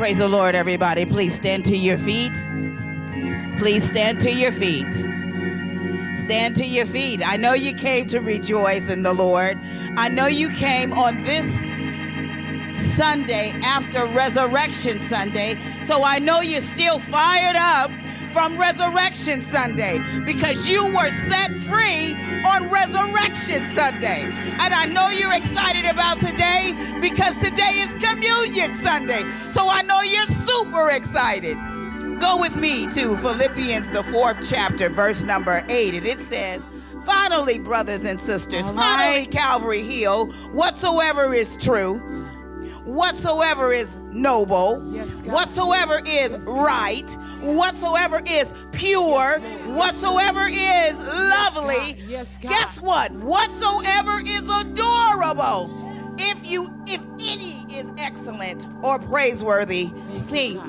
Praise the Lord, everybody. Please stand to your feet. Please stand to your feet. Stand to your feet. I know you came to rejoice in the Lord. I know you came on this Sunday after Resurrection Sunday. So I know you're still fired up from Resurrection Sunday because you were set free on Resurrection Sunday. And I know you're excited about today because today is Communion Sunday. So I know you're super excited. Go with me to Philippians, the fourth chapter, verse number eight. And it says, Finally, brothers and sisters, All finally. Calvary Hill, whatsoever is true, whatsoever is noble, Yes, whatsoever is right, whatsoever is pure, whatsoever is lovely. God. Yes, God. Guess what? Whatsoever is adorable. If you if any is excellent or praiseworthy, think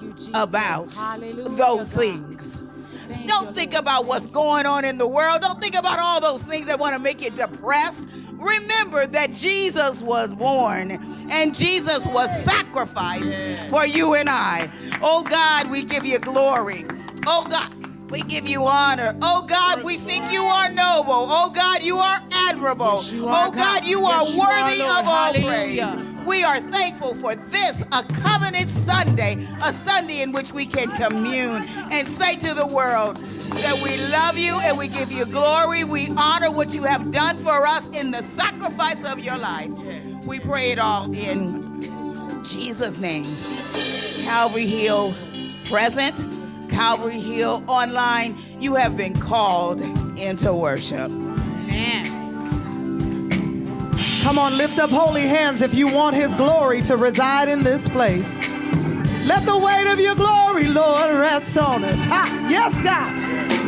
you, about Hallelujah, those God. things. Thank Don't think Lord. about what's going on in the world. Don't think about all those things that want to make you depressed. Remember that Jesus was born and Jesus was sacrificed for you and I. Oh God, we give you glory. Oh God, we give you honor. Oh God, we think you are noble. Oh God, you are admirable. Yes, you are, oh God, God. you are Yes, you are, worthy of all praise. We are thankful for this, a covenant Sunday, a Sunday in which we can commune and say to the world that we love you and we give you glory. We honor what you have done for us in the sacrifice of your life. We pray it all in Jesus' name. Calvary Hill present, Calvary Hill online. You have been called into worship. Man. Come on, lift up holy hands if you want his glory to reside in this place. Let the weight of your glory, Lord, rest on us. Ha! Yes, God.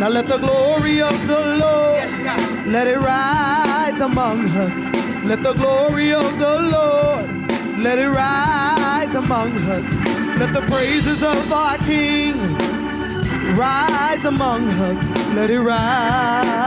Now let the glory of the Lord, yes, God, let it rise among us. Let the glory of the Lord, let it rise among us. Let the praises of our King rise among us. Let it rise.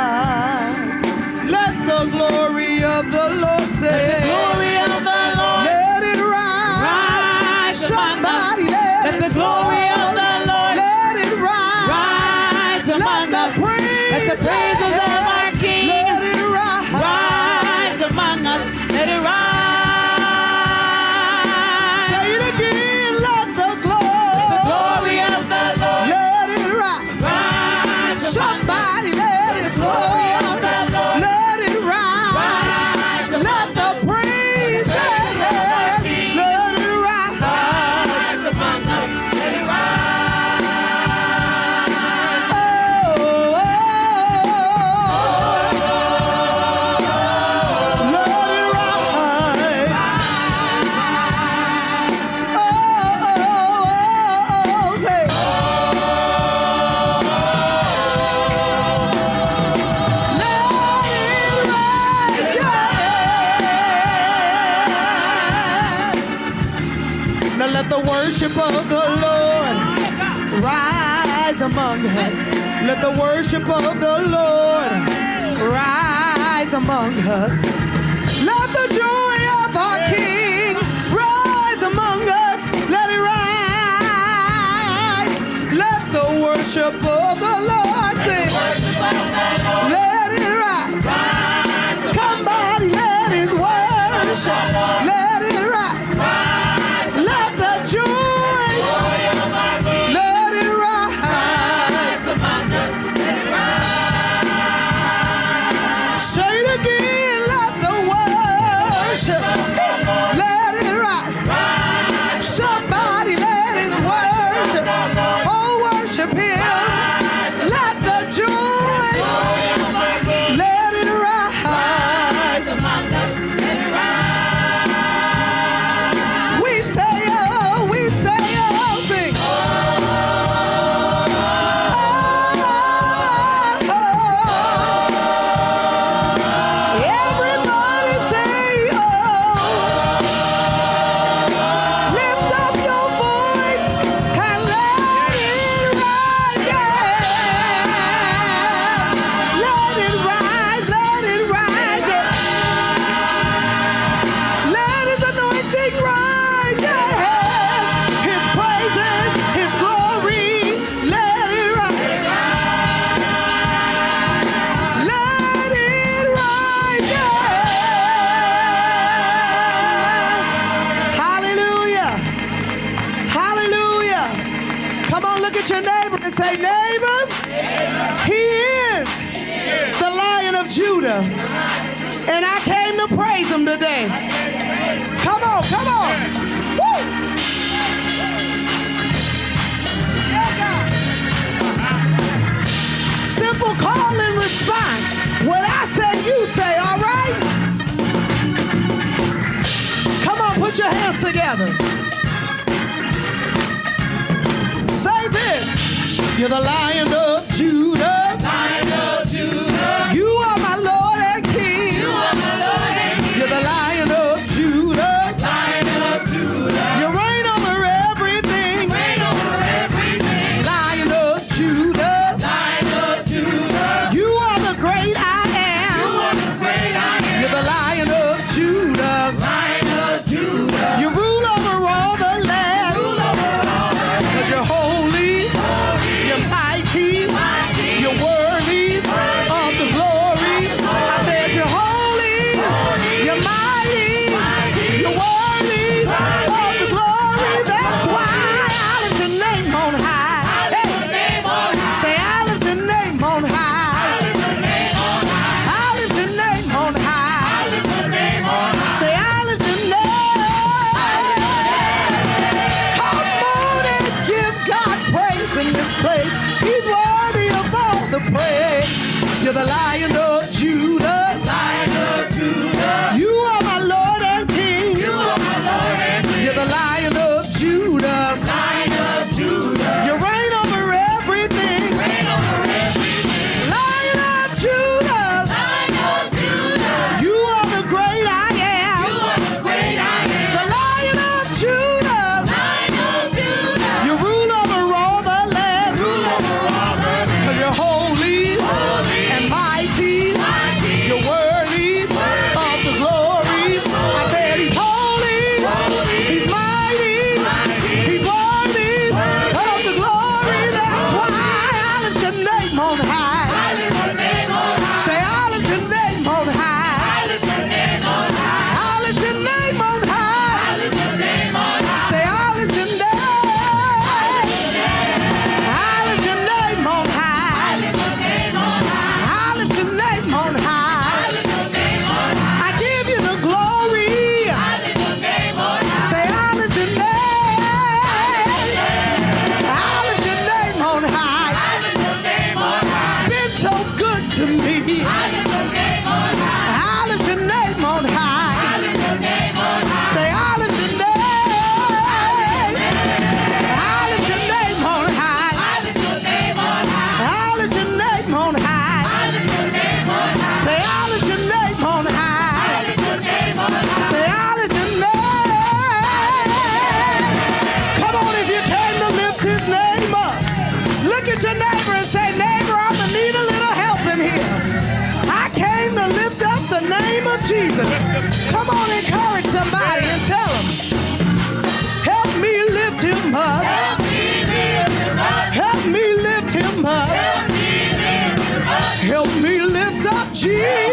You're the lion of Judah. Jesus. Come on, encourage somebody and tell them, help me lift him up. Help me lift him up. Help me lift him up. Help me lift up Jesus.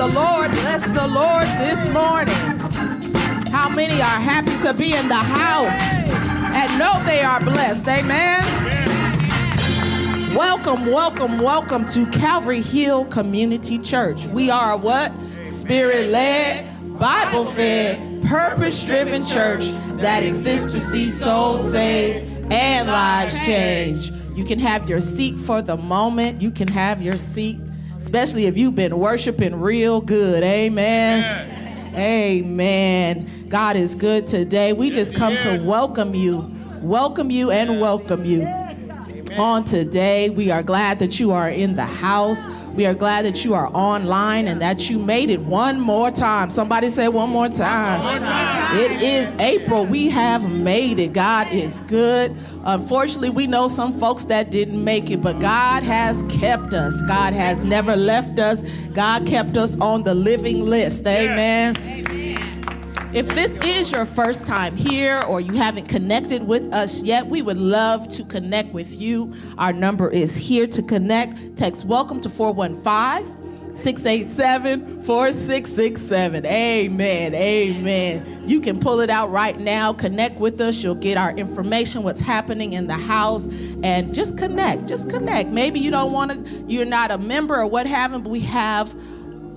The Lord, bless the Lord this morning. How many are happy to be in the house and know they are blessed? Amen. Welcome, welcome, welcome to Calvary Hill Community Church. We are what? Spirit led, Bible fed, purpose driven church that exists to see souls saved and lives changed. You can have your seat for the moment. You can have your seat, especially if you've been worshiping real good. Amen. Amen. God is good today. We just come to welcome you, welcome you, and welcome you on today. We are glad that you are in the house. We are glad that you are online and that you made it one more time. Somebody say one more time. One more time. It is April. We have made it. God is good. Unfortunately, we know some folks that didn't make it, but God has kept us. God has never left us. God kept us on the living list. Amen. Amen. If this is your first time here or you haven't connected with us yet, we would love to connect with you. Our number is here to connect. Text welcome to 415 687 4667. Amen. Amen. You can pull it out right now. Connect with us. You'll get our information, what's happening in the house, and just connect. Just connect. Maybe you don't want to, you're not a member or what have you, but we have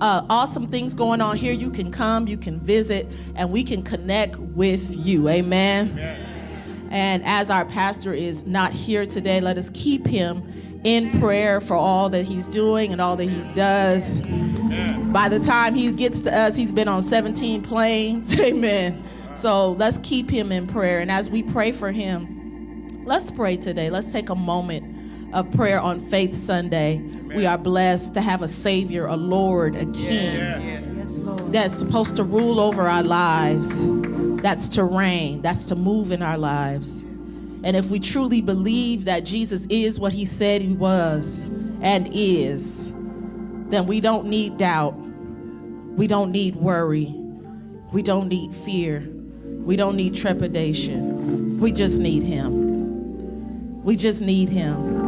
uh, awesome things going on here. You can come, you can visit, and we can connect with you. Amen. Amen. And as our pastor is not here today, let us keep him in prayer for all that he's doing and all that he does. Amen. By the time he gets to us, he's been on 17 planes. Amen. So let's keep him in prayer. And as we pray for him, let's pray today. Let's take a moment of prayer on Faith Sunday. Amen. We are blessed to have a Savior, a Lord, a King yes. that's supposed to rule over our lives, that's to reign, that's to move in our lives. And if we truly believe that Jesus is what he said he was and is, then we don't need doubt. We don't need worry. We don't need fear. We don't need trepidation. We just need him. We just need him.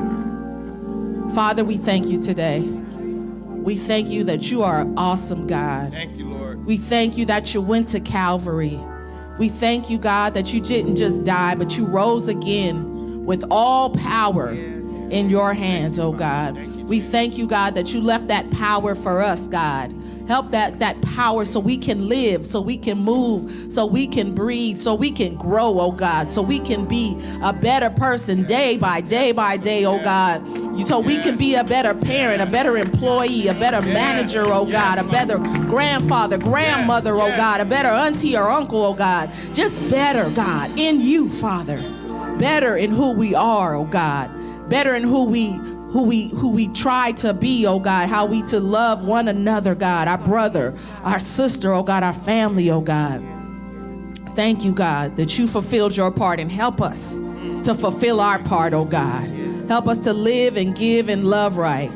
Father, we thank you today. We thank you that you are an awesome God. Thank you, Lord. We thank you that you went to Calvary. We thank you, God, that you didn't just die, but you rose again with all power in your hands, oh God. We thank you, God, that you left that power for us, God. Help that, that power so we can live, so we can move, so we can breathe, so we can grow, oh God, so we can be a better person day by day by day, oh God. You so we can be a better parent, a better employee, a better manager, oh God, a better grandfather, grandmother, oh God, a better auntie or uncle, oh God. Just better, God, in you, Father. Better in who we are, oh God. Better in who we who we who we try to be, oh God, how we to love one another, God, our brother, our sister, oh God, our family, oh God. Thank you, God, that you fulfilled your part and help us to fulfill our part, oh God. Help us to live and give and love right.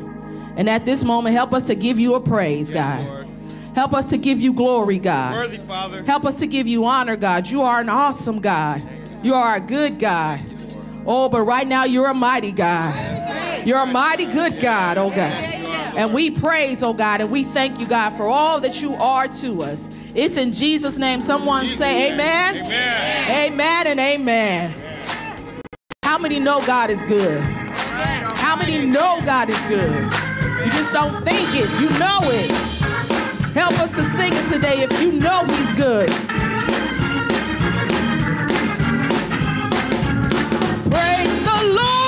And at this moment, help us to give you a praise, God. Help us to give you glory, God. Worthy, Father. Help us to give you honor, God. You are an awesome God. You are a good God. Oh, but right now you're a mighty God. You're a mighty good God, oh God. And we praise, oh God, and we thank you, God, for all that you are to us. It's in Jesus' name. Someone say amen. Amen, amen and amen. How many know God is good? How many know God is good? You just don't think it, you know it. Help us to sing it today if you know He's good. Praise the Lord.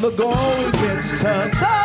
The going gets tough.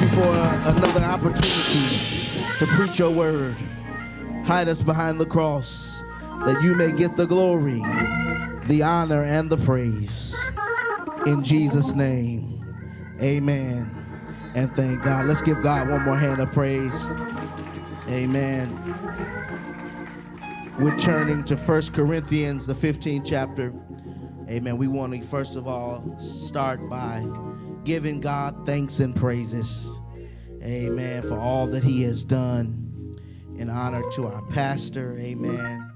You for uh, another opportunity to preach your word. Hide us behind the cross that you may get the glory, the honor, and the praise. In Jesus' name, amen. And thank God. Let's give God one more hand of praise. Amen. We're turning to 1 Corinthians, the 15th chapter. Amen. We want to first of all start by giving God thanks and praises. Amen. For all that He has done. In honor to our pastor. Amen.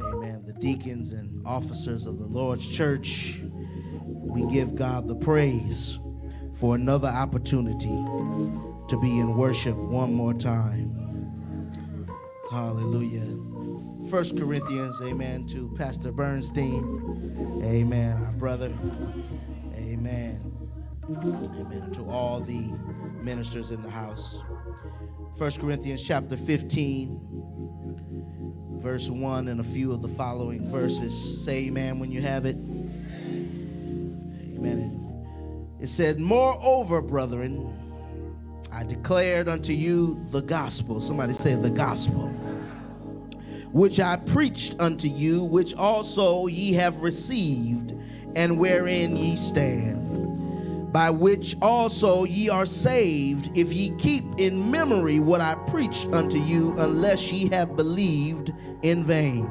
Amen. The deacons and officers of the Lord's church. We give God the praise for another opportunity to be in worship one more time. Hallelujah. First Corinthians, amen, to Pastor Bernstein. Amen, our brother. Amen. Amen. To all the ministers in the house. First Corinthians chapter 15, verse 1, and a few of the following verses. Say amen when you have it. Amen. It said, Moreover, brethren, I declared unto you the gospel. Somebody say the gospel. Which I preached unto you, which also ye have received, and wherein ye stand, by which also ye are saved, if ye keep in memory what I preached unto you, unless ye have believed in vain.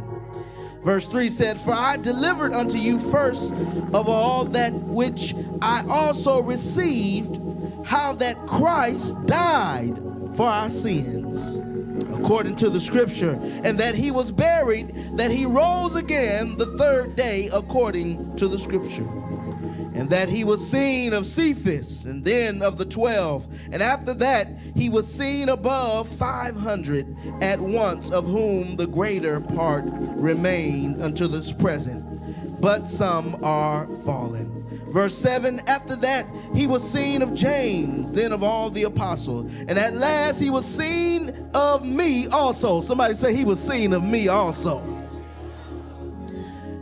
Verse 3 said, For I delivered unto you first of all that which I also received, how that Christ died for our sins, according to the scripture, and that he was buried, that he rose again the third day, according to the scripture. And that he was seen of Cephas, and then of the twelve. And after that, he was seen above 500 at once, of whom the greater part remain unto this present, but some are fallen. Verse 7 After that, he was seen of James, then of all the apostles. And at last, he was seen of me also. Somebody say, He was seen of me also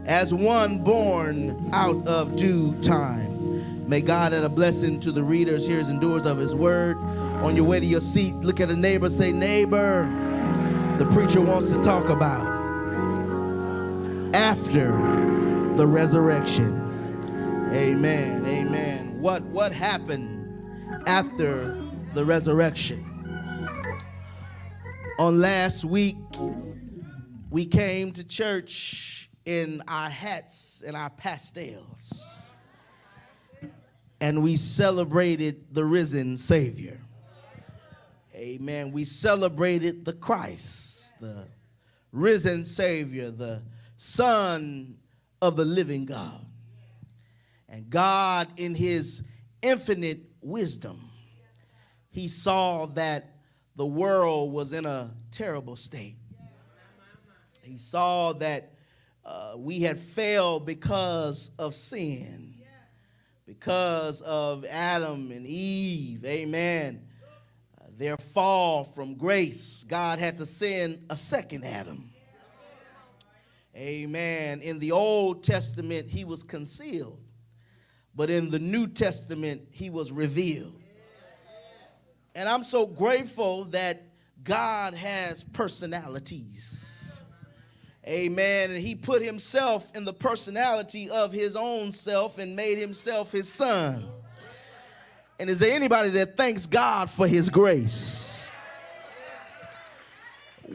as one born out of due time. May God add a blessing to the readers, hearers, and doers of his word. On your way to your seat, look at a neighbor, say, Neighbor, the preacher wants to talk about after the resurrection. Amen. Amen. What what happened after the resurrection? On last week, we came to church in our hats and our pastels. and we celebrated the risen Savior. Amen. We celebrated the Christ, the risen Savior, the Son of the living God. And God, in His infinite wisdom, He saw that the world was in a terrible state. He saw that uh, we had failed because of sin, because of Adam and Eve. Amen. Uh, their fall from grace, God had to send a second Adam. Amen. In the Old Testament, he was concealed, but in the New Testament, he was revealed. And I'm so grateful that God has personalities. Amen. And he put himself in the personality of his own self and made himself his son. And is there anybody that thanks God for his grace?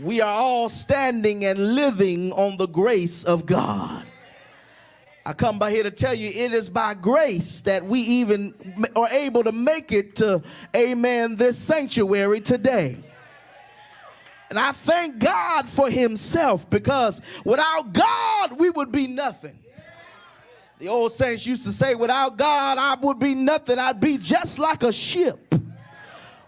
We are all standing and living on the grace of God. I come by here to tell you it is by grace that we even are able to make it to, amen, this sanctuary today. And I thank God for Himself because without God, we would be nothing. The old saints used to say, without God, I would be nothing. I'd be just like a ship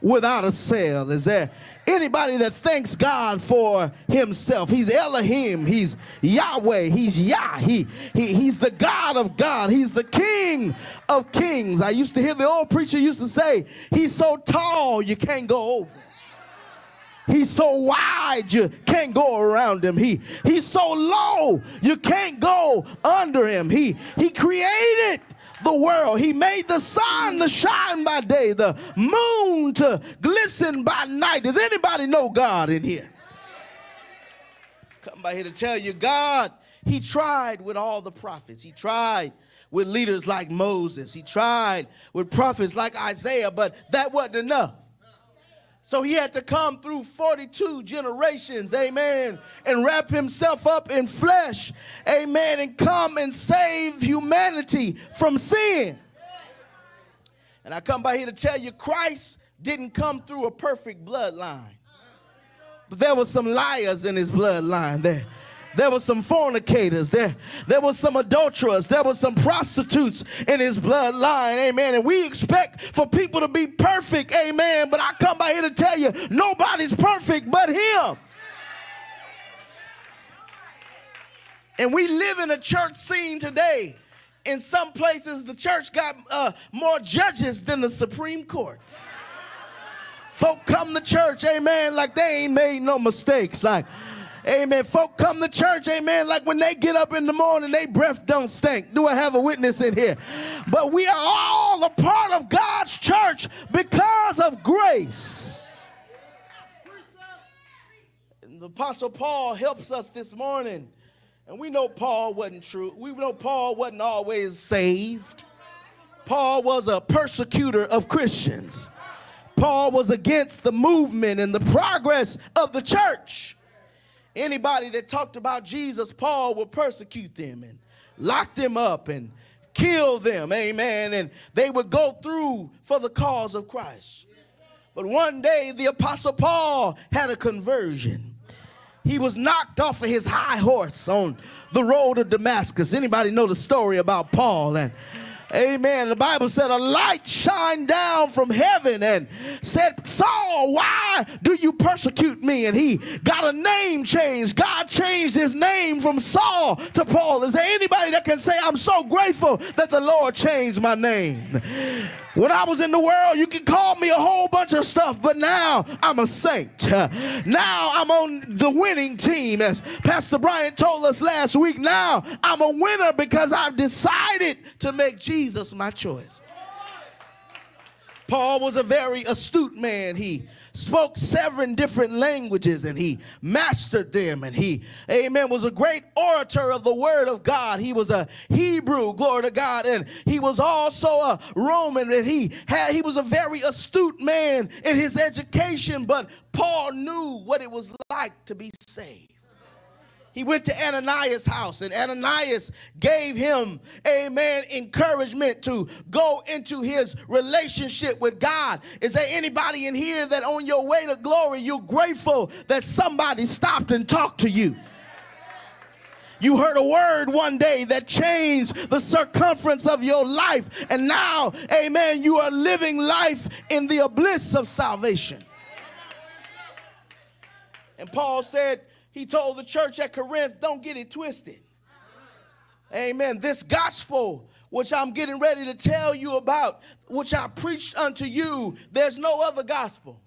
without a sail. Is there anybody that thanks God for himself? He's Elohim, he's Yahweh, he's Yah, he, he, he's the God of God, he's the King of kings. I used to hear the old preacher used to say, he's so tall you can't go over. He's so wide you can't go around him. He he's so low you can't go under him. He he created the world. He made the sun to shine by day, the moon to glisten by night. Does anybody know God in here? Come by here to tell you, God, He tried with all the prophets. He tried with leaders like Moses. He tried with prophets like Isaiah, but that wasn't enough. So he had to come through 42 generations, amen, and wrap himself up in flesh, amen, and come and save humanity from sin. And I come by here to tell you Christ didn't come through a perfect bloodline. But there were some liars in his bloodline there. There were some fornicators. There, there were some adulterers. There were some prostitutes in his bloodline. Amen. And we expect for people to be perfect. Amen. But I come by here to tell you nobody's perfect but him. And we live in a church scene today. In some places, the church got uh, more judges than the Supreme Court. Folk come to church, amen, like they ain't made no mistakes. Like, Amen. Folk come to church, amen, like when they get up in the morning, they breath don't stink. Do I have a witness in here? But we are all a part of God's church because of grace. And the Apostle Paul helps us this morning. And we know Paul wasn't true. We know Paul wasn't always saved. Paul was a persecutor of Christians. Paul was against the movement and the progress of the church. Anybody that talked about Jesus, Paul would persecute them and lock them up and kill them. Amen. And they would go through for the cause of Christ. But one day, the Apostle Paul had a conversion. He was knocked off of his high horse on the road to Damascus. Anybody know the story about Paul? And Amen. The Bible said a light shined down from heaven and said, Saul, why do you persecute me? And he got a name change. God changed his name from Saul to Paul. Is there anybody that can say, I'm so grateful that the Lord changed my name? When I was in the world, you could call me a whole bunch of stuff, but now I'm a saint. Now I'm on the winning team, as Pastor Bryant told us last week. Now I'm a winner because I've decided to make Jesus my choice. Paul was a very astute man. He spoke seven different languages and he mastered them. And he, amen, was a great orator of the word of God. He was a Hebrew, glory to God. And he was also a Roman. And he had, he was a very astute man in his education. But Paul knew what it was like to be saved. He went to Ananias' house, and Ananias gave him, amen, encouragement to go into his relationship with God. Is there anybody in here that on your way to glory, you're grateful that somebody stopped and talked to you? You heard a word one day that changed the circumference of your life, and now, amen, you are living life in the bliss of salvation. And Paul said, he told the church at Corinth, don't get it twisted. Amen. This gospel, which I'm getting ready to tell you about, which I preached unto you, there's no other gospel.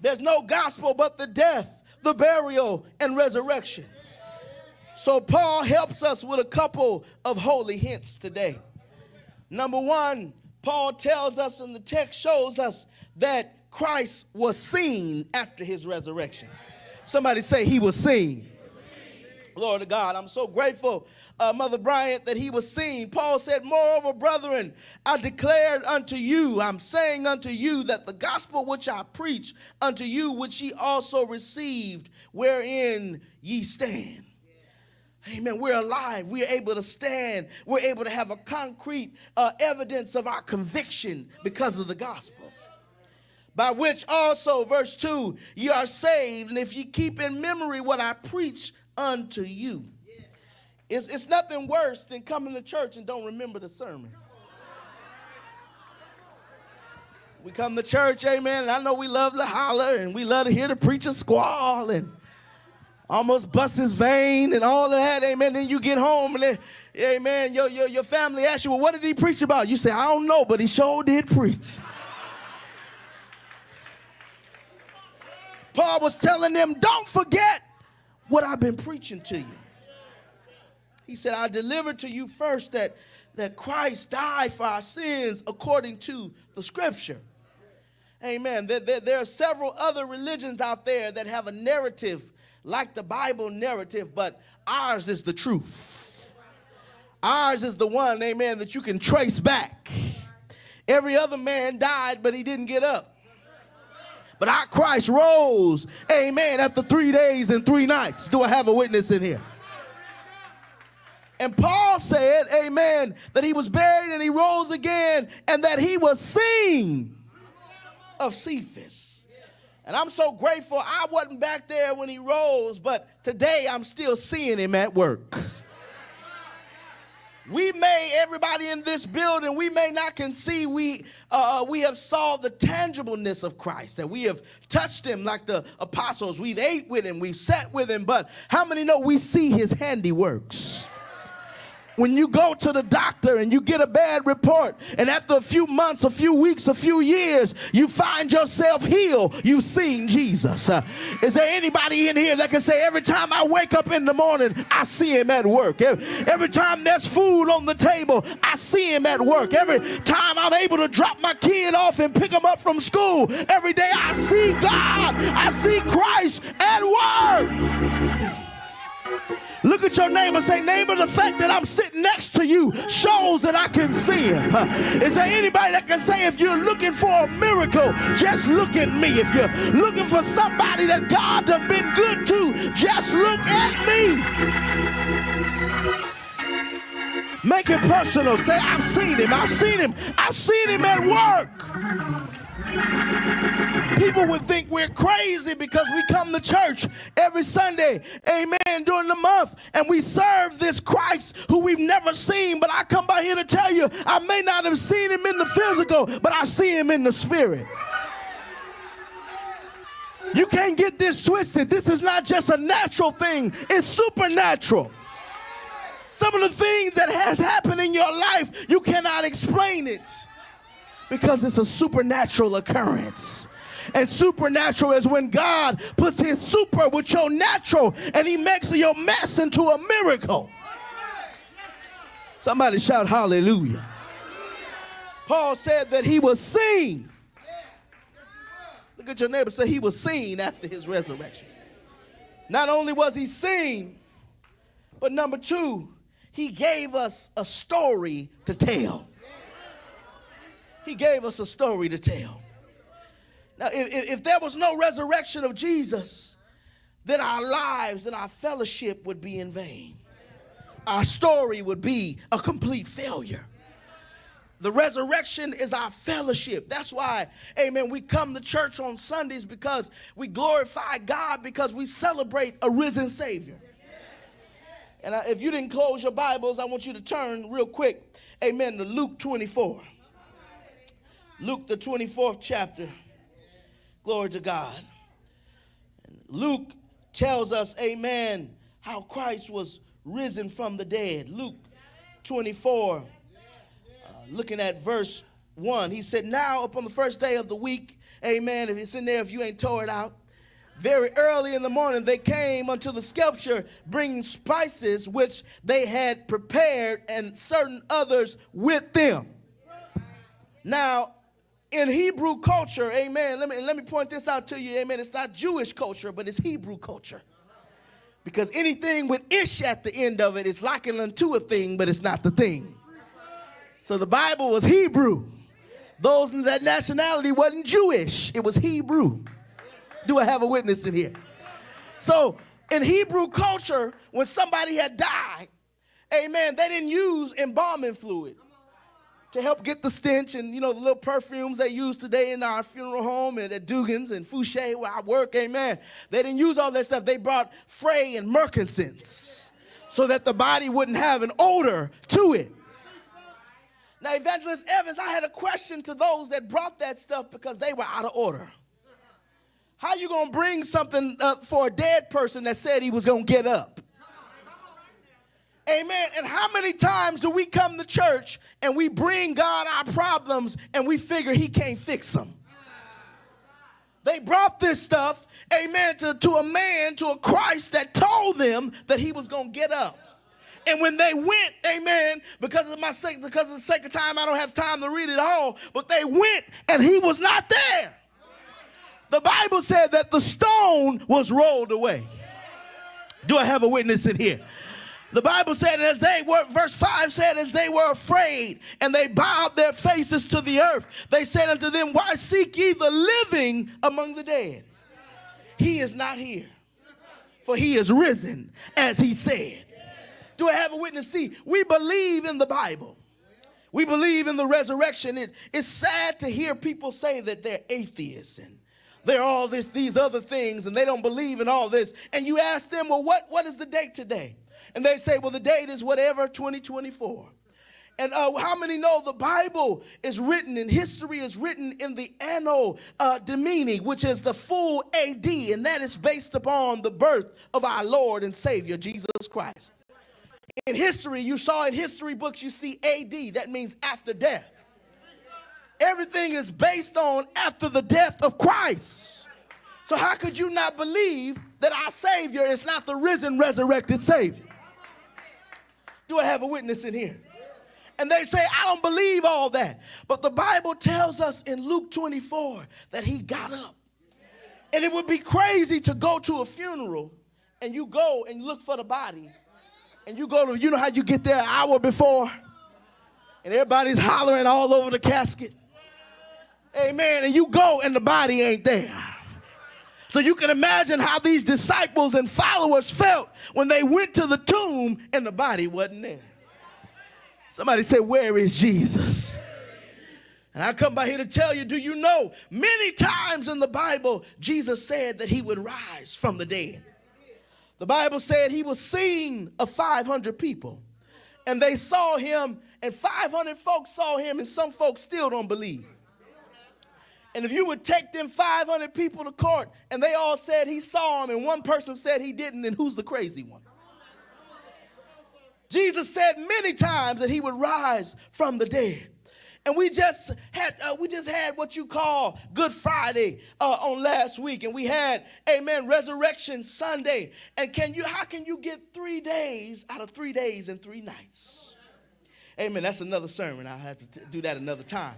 There's no gospel but the death, the burial, and resurrection. So, Paul helps us with a couple of holy hints today. Number one, Paul tells us, and the text shows us that Christ was seen after his resurrection. Somebody say he was seen. Glory to God. I'm so grateful, uh, Mother Bryant, that he was seen. Paul said, Moreover, brethren, I declared unto you, I'm saying unto you that the gospel which I preach unto you, which ye also received, wherein ye stand. Amen. We're alive. We're able to stand. We're able to have a concrete uh, evidence of our conviction because of the gospel by which also, verse 2, ye are saved, and if ye keep in memory what I preach unto you. It's, it's nothing worse than coming to church and don't remember the sermon. We come to church, amen, and I know we love to holler and we love to hear the preacher squall and almost bust his vein and all of that, amen. Then you get home and then, amen, your, your, your family asks you, well, what did he preach about? You say, I don't know, but he sure did preach. Paul was telling them, don't forget what I've been preaching to you. He said, I delivered to you first that, that Christ died for our sins according to the scripture. Amen. There, there, there, are several other religions out there that have a narrative like the Bible narrative, but ours is the truth. Ours is the one, amen, that you can trace back. Every other man died, but he didn't get up. But our Christ rose, amen, after three days and three nights. Do I have a witness in here? And Paul said, amen, that he was buried and he rose again and that he was seen of Cephas. And I'm so grateful I wasn't back there when he rose, but today I'm still seeing him at work. We may, everybody in this building, we may not can see we uh, we have saw the tangibleness of Christ, that we have touched him like the apostles. We've ate with him, we've sat with him, but how many know we see his handiworks? When you go to the doctor and you get a bad report, and after a few months, a few weeks, a few years, you find yourself healed, you've seen Jesus. Uh, is there anybody in here that can say, every time I wake up in the morning, I see him at work? Every, every time there's food on the table, I see him at work. Every time I'm able to drop my kid off and pick him up from school, every day I see God, I see Christ at work. Look at your neighbor. Say, neighbor, the fact that I'm sitting next to you shows that I can see him. Is there anybody that can say, if you're looking for a miracle, just look at me. If you're looking for somebody that God has been good to, just look at me. Make it personal. Say, I've seen him. I've seen him. I've seen him at work. People would think we're crazy because we come to church every Sunday, amen, during the month, and we serve this Christ who we've never seen. But I come by here to tell you, I may not have seen him in the physical, but I see him in the spirit. You can't get this twisted. This is not just a natural thing, it's supernatural. Some of the things that has happened in your life, you cannot explain it because it's a supernatural occurrence. And supernatural is when God puts his super with your natural and he makes your mess into a miracle. Somebody shout hallelujah. Paul said that he was seen. Look at your neighbor say he was seen after his resurrection. Not only was he seen, but number two, he gave us a story to tell. He gave us a story to tell. Now, if, if there was no resurrection of Jesus, then our lives and our fellowship would be in vain. Our story would be a complete failure. The resurrection is our fellowship. That's why, amen, we come to church on Sundays because we glorify God because we celebrate a risen Savior. And if you didn't close your Bibles, I want you to turn real quick, amen, to Luke 24. Luke, the 24th chapter. Glory to God. Luke tells us, amen, how Christ was risen from the dead. Luke 24, uh, looking at verse 1, he said, Now upon the first day of the week, amen, if it's in there, if you ain't tore it out, very early in the morning they came unto the sepulchre bringing spices which they had prepared and certain others with them now in hebrew culture amen let me, let me point this out to you amen it's not jewish culture but it's hebrew culture. Because anything with ish at the end of it is likened unto a thing but it's not the thing. So the bible was hebrew. Those in that nationality wasn't jewish it was hebrew. Do I have a witness in here? So, in Hebrew culture, when somebody had died, amen, they didn't use embalming fluid to help get the stench and, you know, the little perfumes they use today in our funeral home and at Duggan's and Fouché where I work, amen. They didn't use all that stuff. They brought Fray and Merkinson so that the body wouldn't have an odor to it. Now, Evangelist Evans, I had a question to those that brought that stuff because they were out of order. How you gonna bring something up for a dead person that said he was gonna get up? Amen. And how many times do we come to church and we bring God our problems and we figure he can't fix them? They brought this stuff, amen, to, to a man, to a Christ that told them that he was going to get up. And when they went, amen, because of my sake, because of the sake of time, I don't have time to read it all, but they went and he was not there. The Bible said that the stone was rolled away. Do I have a witness in here? The Bible said, as they were, verse 5 said, as they were afraid and they bowed their faces to the earth, they said unto them, Why seek ye the living among the dead? He is not here, for he is risen, as he said. Do I have a witness? See, we believe in the Bible. We believe in the resurrection. It, it's sad to hear people say that they're atheists and they're all this, these other things, and they don't believe in all this. And you ask them, well, what, what is the date today? And they say, well, the date is whatever, 2024. And uh, how many know the Bible is written and history is written in the Anno uh, Domini, which is the full AD, and that is based upon the birth of our Lord and Savior, Jesus Christ. In history, you saw in history books, you see AD, that means after death. Everything is based on after the death of Christ. So, how could you not believe that our Savior is not the risen, resurrected Savior? Do I have a witness in here? And they say, I don't believe all that. But the Bible tells us in Luke 24 that he got up. And it would be crazy to go to a funeral and you go and look for the body. And you go to, you know how you get there an hour before? And everybody's hollering all over the casket. Amen. And you go and the body ain't there. So you can imagine how these disciples and followers felt when they went to the tomb and the body wasn't there. Somebody say, Where is Jesus? And I come by here to tell you do you know many times in the Bible, Jesus said that he would rise from the dead. The Bible said he was seen of 500 people, and they saw him, and 500 folks saw him, and some folks still don't believe. And if you would take them 500 people to court and they all said he saw him and one person said he didn't, then who's the crazy one? Jesus said many times that he would rise from the dead. And we just had uh, we just had what you call Good Friday uh, on last week, and we had Amen Resurrection Sunday. And can you how can you get three days out of three days and three nights? Amen. That's another sermon. I'll have to t- do that another time.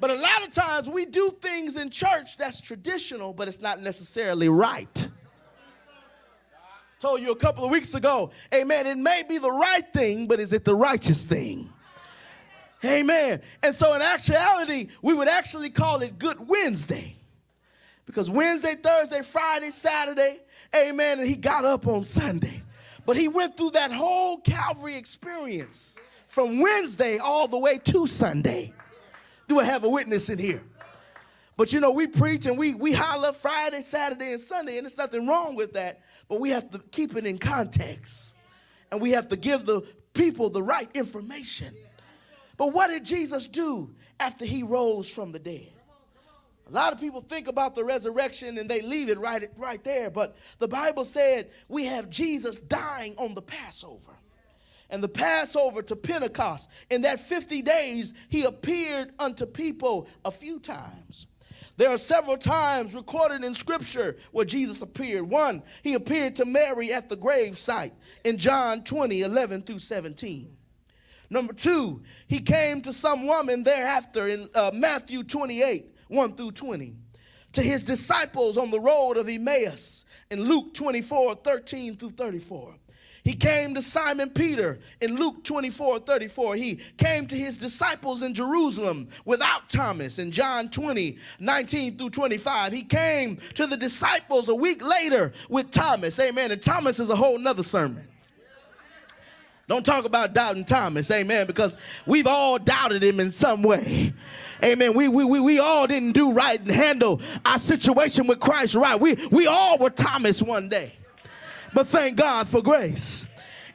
But a lot of times we do things in church that's traditional, but it's not necessarily right. I Told you a couple of weeks ago, amen. It may be the right thing, but is it the righteous thing? Amen. And so, in actuality, we would actually call it Good Wednesday. Because Wednesday, Thursday, Friday, Saturday, amen, and he got up on Sunday. But he went through that whole Calvary experience from Wednesday all the way to Sunday. Do I have a witness in here? But you know, we preach and we, we holler Friday, Saturday, and Sunday, and there's nothing wrong with that. But we have to keep it in context. And we have to give the people the right information. But what did Jesus do after he rose from the dead? A lot of people think about the resurrection and they leave it right, right there. But the Bible said we have Jesus dying on the Passover. And the Passover to Pentecost, in that 50 days, he appeared unto people a few times. There are several times recorded in Scripture where Jesus appeared. One, he appeared to Mary at the grave site in John 20, 11 through 17. Number two, he came to some woman thereafter in uh, Matthew 28, 1 through 20. To his disciples on the road of Emmaus in Luke 24, 13 through 34. He came to Simon Peter in Luke 24 34. He came to his disciples in Jerusalem without Thomas in John 20 19 through 25. He came to the disciples a week later with Thomas. Amen. And Thomas is a whole nother sermon. Don't talk about doubting Thomas, amen, because we've all doubted him in some way. Amen. We, we, we, we all didn't do right and handle our situation with Christ right. We, we all were Thomas one day. But thank God for grace.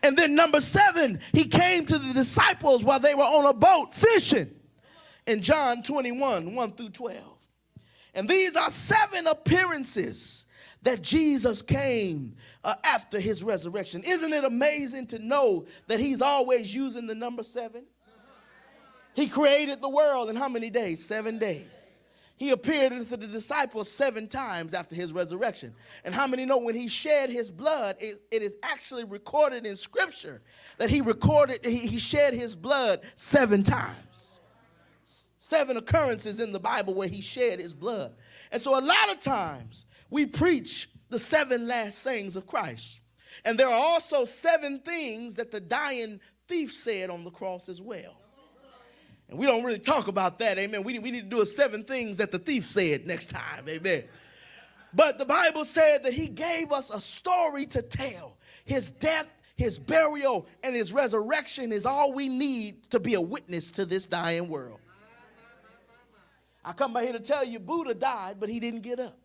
And then number seven, he came to the disciples while they were on a boat fishing in John 21, 1 through 12. And these are seven appearances that Jesus came uh, after his resurrection. Isn't it amazing to know that he's always using the number seven? He created the world in how many days? Seven days. He appeared to the disciples seven times after his resurrection. And how many know when he shed his blood, it, it is actually recorded in scripture that he recorded, he, he shed his blood seven times. Seven occurrences in the Bible where he shed his blood. And so a lot of times we preach the seven last sayings of Christ. And there are also seven things that the dying thief said on the cross as well. And we don't really talk about that, amen. We, we need to do a seven things that the thief said next time, amen. But the Bible said that he gave us a story to tell. His death, his burial, and his resurrection is all we need to be a witness to this dying world. I come by here to tell you Buddha died, but he didn't get up.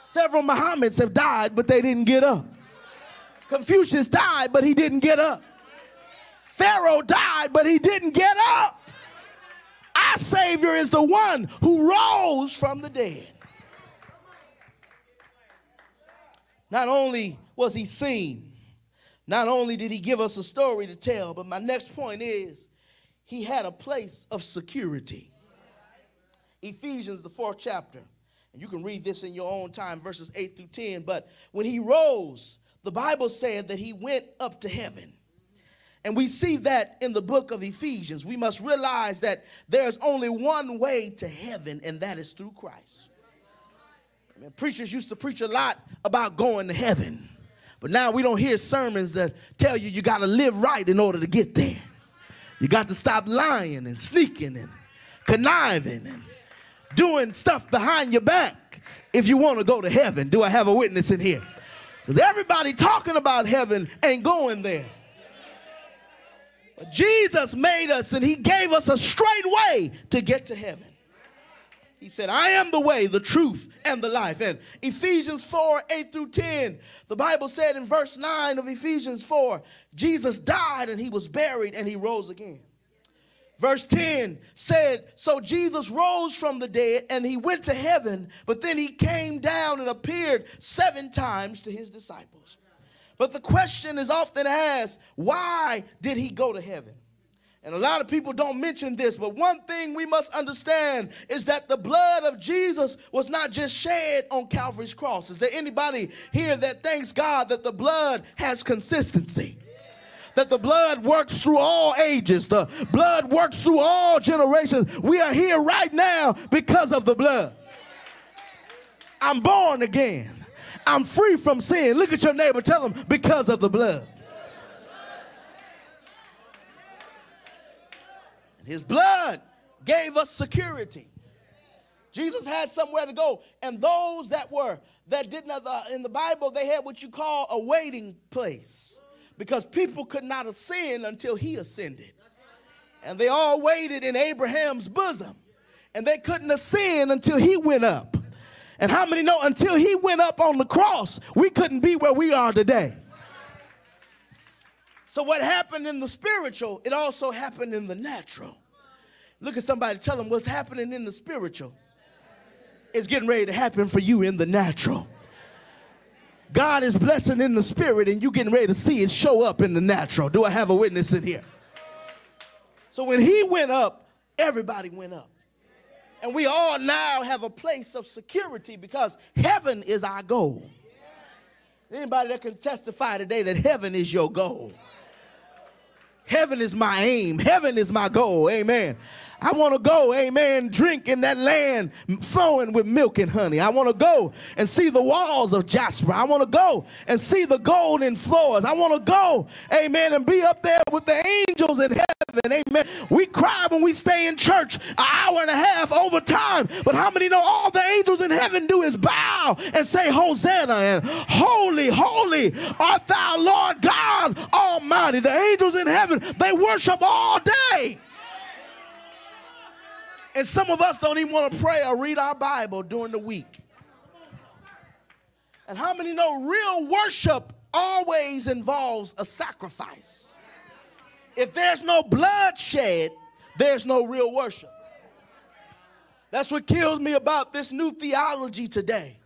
Several Muhammads have died, but they didn't get up. Confucius died, but he didn't get up. Pharaoh died, but he didn't get up. Our Savior is the one who rose from the dead. Not only was he seen, not only did he give us a story to tell, but my next point is he had a place of security. Ephesians, the fourth chapter, and you can read this in your own time, verses 8 through 10. But when he rose, the Bible said that he went up to heaven. And we see that in the book of Ephesians. We must realize that there's only one way to heaven, and that is through Christ. I mean, preachers used to preach a lot about going to heaven, but now we don't hear sermons that tell you you got to live right in order to get there. You got to stop lying and sneaking and conniving and doing stuff behind your back if you want to go to heaven. Do I have a witness in here? Because everybody talking about heaven ain't going there. But Jesus made us and he gave us a straight way to get to heaven. He said, I am the way, the truth, and the life. And Ephesians 4 8 through 10, the Bible said in verse 9 of Ephesians 4, Jesus died and he was buried and he rose again. Verse 10 said, So Jesus rose from the dead and he went to heaven, but then he came down and appeared seven times to his disciples. But the question is often asked why did he go to heaven? And a lot of people don't mention this, but one thing we must understand is that the blood of Jesus was not just shed on Calvary's cross. Is there anybody here that thanks God that the blood has consistency? that the blood works through all ages, the blood works through all generations. We are here right now because of the blood. I'm born again. I'm free from sin. Look at your neighbor, tell them because of the blood. His blood gave us security. Jesus had somewhere to go. And those that were, that didn't have, the, in the Bible, they had what you call a waiting place because people could not ascend until he ascended. And they all waited in Abraham's bosom. And they couldn't ascend until he went up. And how many know until he went up on the cross, we couldn't be where we are today? So, what happened in the spiritual, it also happened in the natural. Look at somebody, tell them what's happening in the spiritual is getting ready to happen for you in the natural. God is blessing in the spirit, and you getting ready to see it show up in the natural. Do I have a witness in here? So when he went up, everybody went up. And we all now have a place of security because heaven is our goal. Anybody that can testify today that heaven is your goal. Heaven is my aim. Heaven is my goal. Amen. I want to go, amen, drink in that land flowing with milk and honey. I want to go and see the walls of Jasper. I want to go and see the golden floors. I want to go, amen, and be up there with the angels in heaven. Amen. We cry when we stay in church an hour and a half over time. But how many know all the angels in heaven do is bow and say, Hosanna and holy, holy art thou, Lord God Almighty. The angels in heaven, they worship all day. And some of us don't even want to pray or read our Bible during the week. And how many know real worship always involves a sacrifice? If there's no bloodshed, there's no real worship. That's what kills me about this new theology today.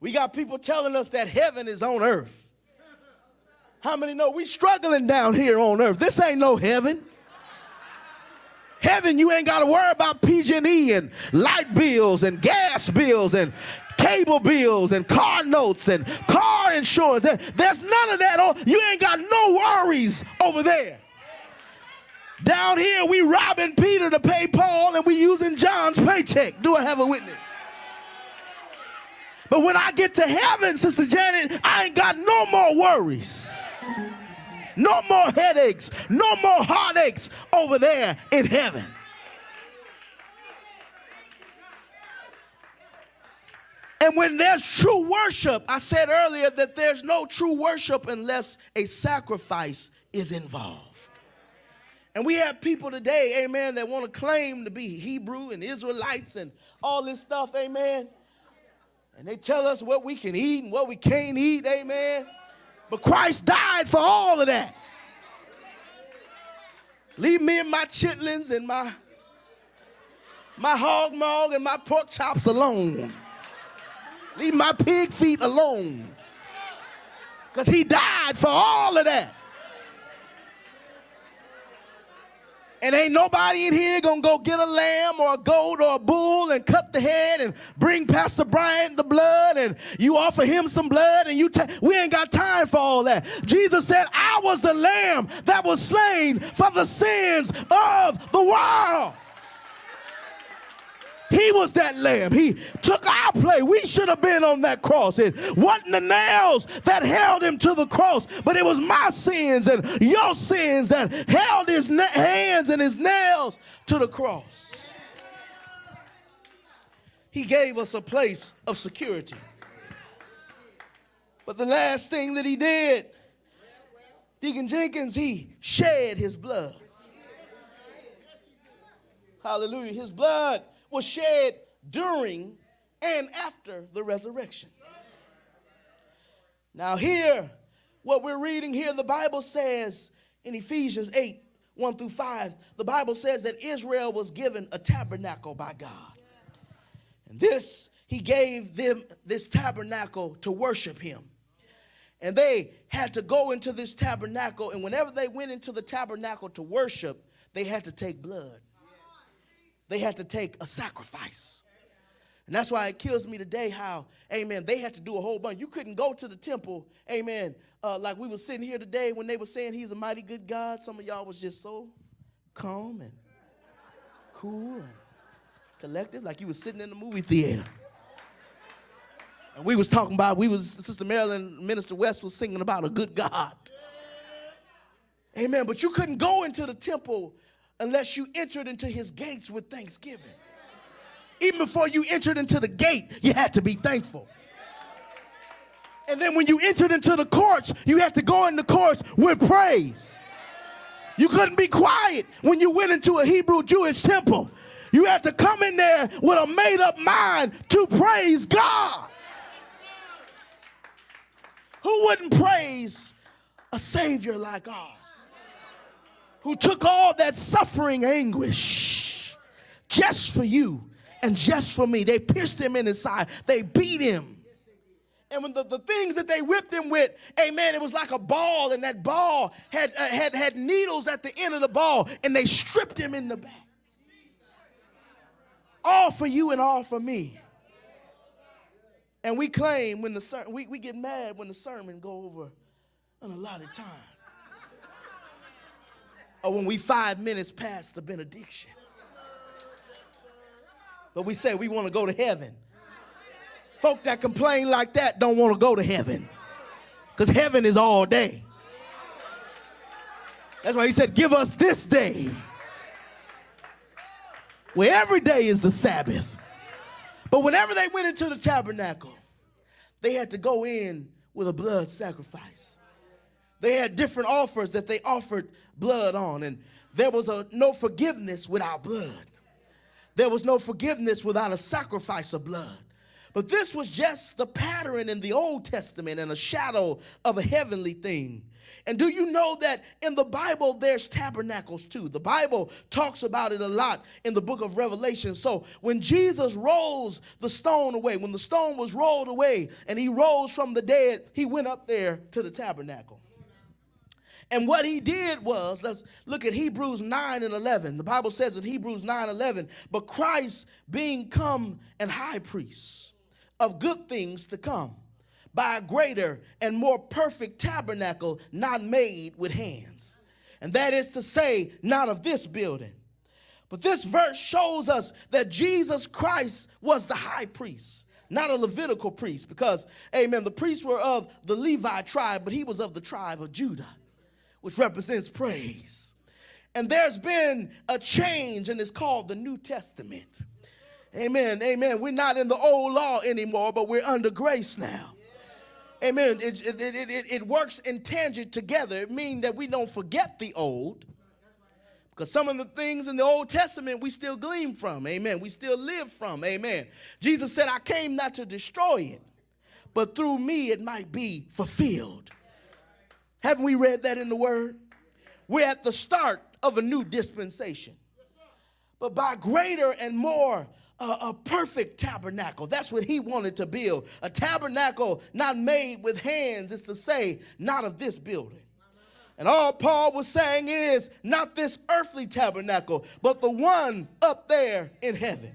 We got people telling us that heaven is on earth. How many know we struggling down here on earth? This ain't no heaven. Heaven, you ain't got to worry about PG&E and light bills and gas bills and cable bills and car notes and car insurance. There's none of that. You ain't got no worries over there. Down here, we robbing Peter to pay Paul and we using John's paycheck. Do I have a witness? But when I get to heaven, Sister Janet, I ain't got no more worries. No more headaches, no more heartaches over there in heaven. And when there's true worship, I said earlier that there's no true worship unless a sacrifice is involved. And we have people today, amen, that want to claim to be Hebrew and Israelites and all this stuff, amen. And they tell us what we can eat and what we can't eat, amen. But Christ died for all of that. Leave me and my chitlins and my my hog maw and my pork chops alone. Leave my pig feet alone. Because he died for all of that. And ain't nobody in here gonna go get a lamb or a goat or a bull and cut the head and bring Pastor Bryant the blood and you offer him some blood and you take. We ain't got time for all that. Jesus said, I was the lamb that was slain for the sins of the world. He was that lamb. He took our place. We should have been on that cross. It wasn't the nails that held him to the cross, but it was my sins and your sins that held his hands and his nails to the cross. He gave us a place of security. But the last thing that he did, Deacon Jenkins, he shed his blood. Hallelujah. His blood was shed during and after the resurrection. Now, here, what we're reading here, the Bible says in Ephesians 8 1 through 5, the Bible says that Israel was given a tabernacle by God. And this, he gave them this tabernacle to worship him. And they had to go into this tabernacle, and whenever they went into the tabernacle to worship, they had to take blood they had to take a sacrifice. And that's why it kills me today how, amen, they had to do a whole bunch. You couldn't go to the temple, amen, uh, like we were sitting here today when they were saying he's a mighty good God. Some of y'all was just so calm and cool and collective, like you was sitting in the movie theater. And we was talking about, we was, Sister Marilyn, Minister West was singing about a good God. Amen. But you couldn't go into the temple unless you entered into his gates with thanksgiving. Even before you entered into the gate, you had to be thankful. And then when you entered into the courts, you had to go in the courts with praise. You couldn't be quiet when you went into a Hebrew Jewish temple. You had to come in there with a made up mind to praise God. Who wouldn't praise a Savior like ours? Who took all that suffering anguish just for you and just for me. They pierced him in his side, they beat him. And when the, the things that they whipped him with, amen, it was like a ball, and that ball had, uh, had, had needles at the end of the ball, and they stripped him in the back. All for you and all for me. And we claim when the sermon, we, we get mad when the sermon go over an allotted time. Or when we five minutes past the benediction. But we say we want to go to heaven. Folk that complain like that don't want to go to heaven because heaven is all day. That's why he said, Give us this day, where every day is the Sabbath. But whenever they went into the tabernacle, they had to go in with a blood sacrifice. They had different offers that they offered blood on, and there was a, no forgiveness without blood. There was no forgiveness without a sacrifice of blood. But this was just the pattern in the Old Testament and a shadow of a heavenly thing. And do you know that in the Bible there's tabernacles too? The Bible talks about it a lot in the book of Revelation. So when Jesus rolls the stone away, when the stone was rolled away and he rose from the dead, he went up there to the tabernacle. And what he did was, let's look at Hebrews 9 and 11. The Bible says in Hebrews 9 11, but Christ being come and high priest of good things to come by a greater and more perfect tabernacle not made with hands. And that is to say, not of this building. But this verse shows us that Jesus Christ was the high priest, not a Levitical priest, because, amen, the priests were of the Levi tribe, but he was of the tribe of Judah, which represents praise. And there's been a change, and it's called the New Testament. Amen. Amen. We're not in the old law anymore, but we're under grace now. Amen. It, it, it, it, works in tangent together. It means that we don't forget the old. Because some of the things in the Old Testament we still glean from. Amen. We still live from. Amen. Jesus said, I came not to destroy it, but through me it might be fulfilled. Haven't we read that in the Word? We're at the start of a new dispensation. But by greater and more a, a, perfect tabernacle. That's what he wanted to build. A tabernacle not made with hands, is to say, not of this building. And all Paul was saying is not this earthly tabernacle, but the one up there in heaven.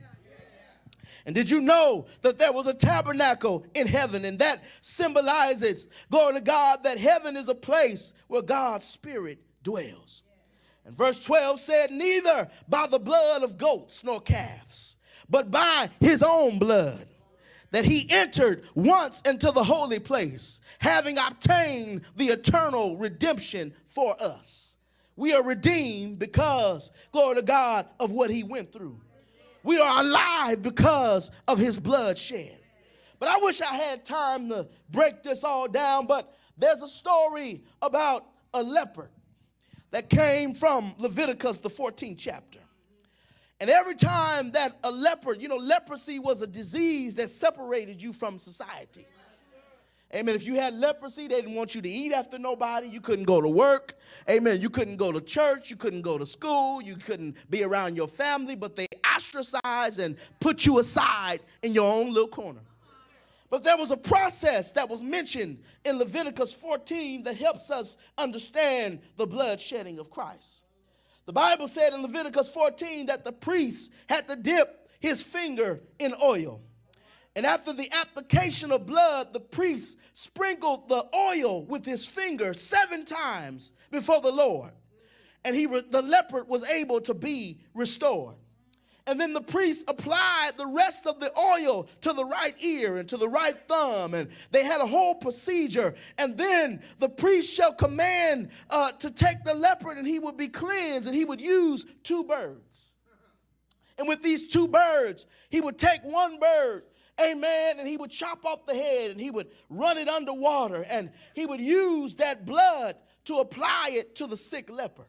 And did you know that there was a tabernacle in heaven? And that symbolizes, glory to God, that heaven is a place where God's Spirit dwells. And verse 12 said, Neither by the blood of goats nor calves but by his own blood that he entered once into the holy place, having obtained the eternal redemption for us. We are redeemed because, glory to God, of what he went through. We are alive because of his blood shed. But I wish I had time to break this all down, but there's a story about a leopard that came from Leviticus, the 14th chapter. And every time that a leopard, you know, leprosy was a disease that separated you from society. Amen. If you had leprosy, they didn't want you to eat after nobody. You couldn't go to work. Amen. You couldn't go to church. You couldn't go to school. You couldn't be around your family. But they ostracized and put you aside in your own little corner. But there was a process that was mentioned in Leviticus 14 that helps us understand the blood shedding of Christ. The Bible said in Leviticus 14 that the priest had to dip his finger in oil. And after the application of blood, the priest sprinkled the oil with his finger seven times before the Lord. And he, the leopard was able to be restored. And then the priest applied the rest of the oil to the right ear and to the right thumb. And they had a whole procedure. And then the priest shall command uh, to take the leopard and he would be cleansed and he would use two birds. And with these two birds, he would take one bird, amen, and he would chop off the head and he would run it underwater and he would use that blood to apply it to the sick leper.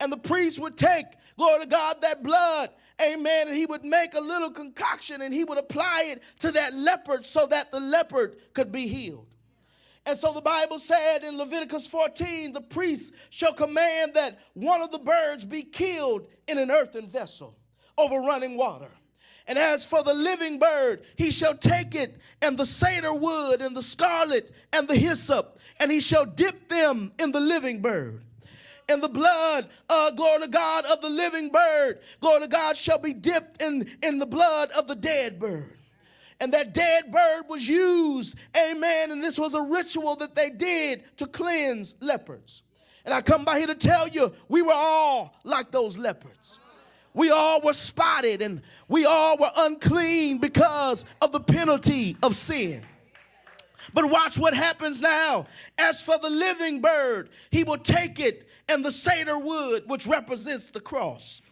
And the priest would take, glory to God, that blood, amen, and he would make a little concoction and he would apply it to that leopard so that the leopard could be healed. And so the Bible said in Leviticus 14, the priest shall command that one of the birds be killed in an earthen vessel over running water. And as for the living bird, he shall take it and the cedar wood and the scarlet and the hyssop, and he shall dip them in the living bird. And the blood, uh, glory to God, of the living bird, glory to God, shall be dipped in, in the blood of the dead bird. And that dead bird was used, amen. And this was a ritual that they did to cleanse leopards. And I come by here to tell you, we were all like those leopards. We all were spotted and we all were unclean because of the penalty of sin. But watch what happens now. As for the living bird, he will take it and the cedar wood, which represents the cross,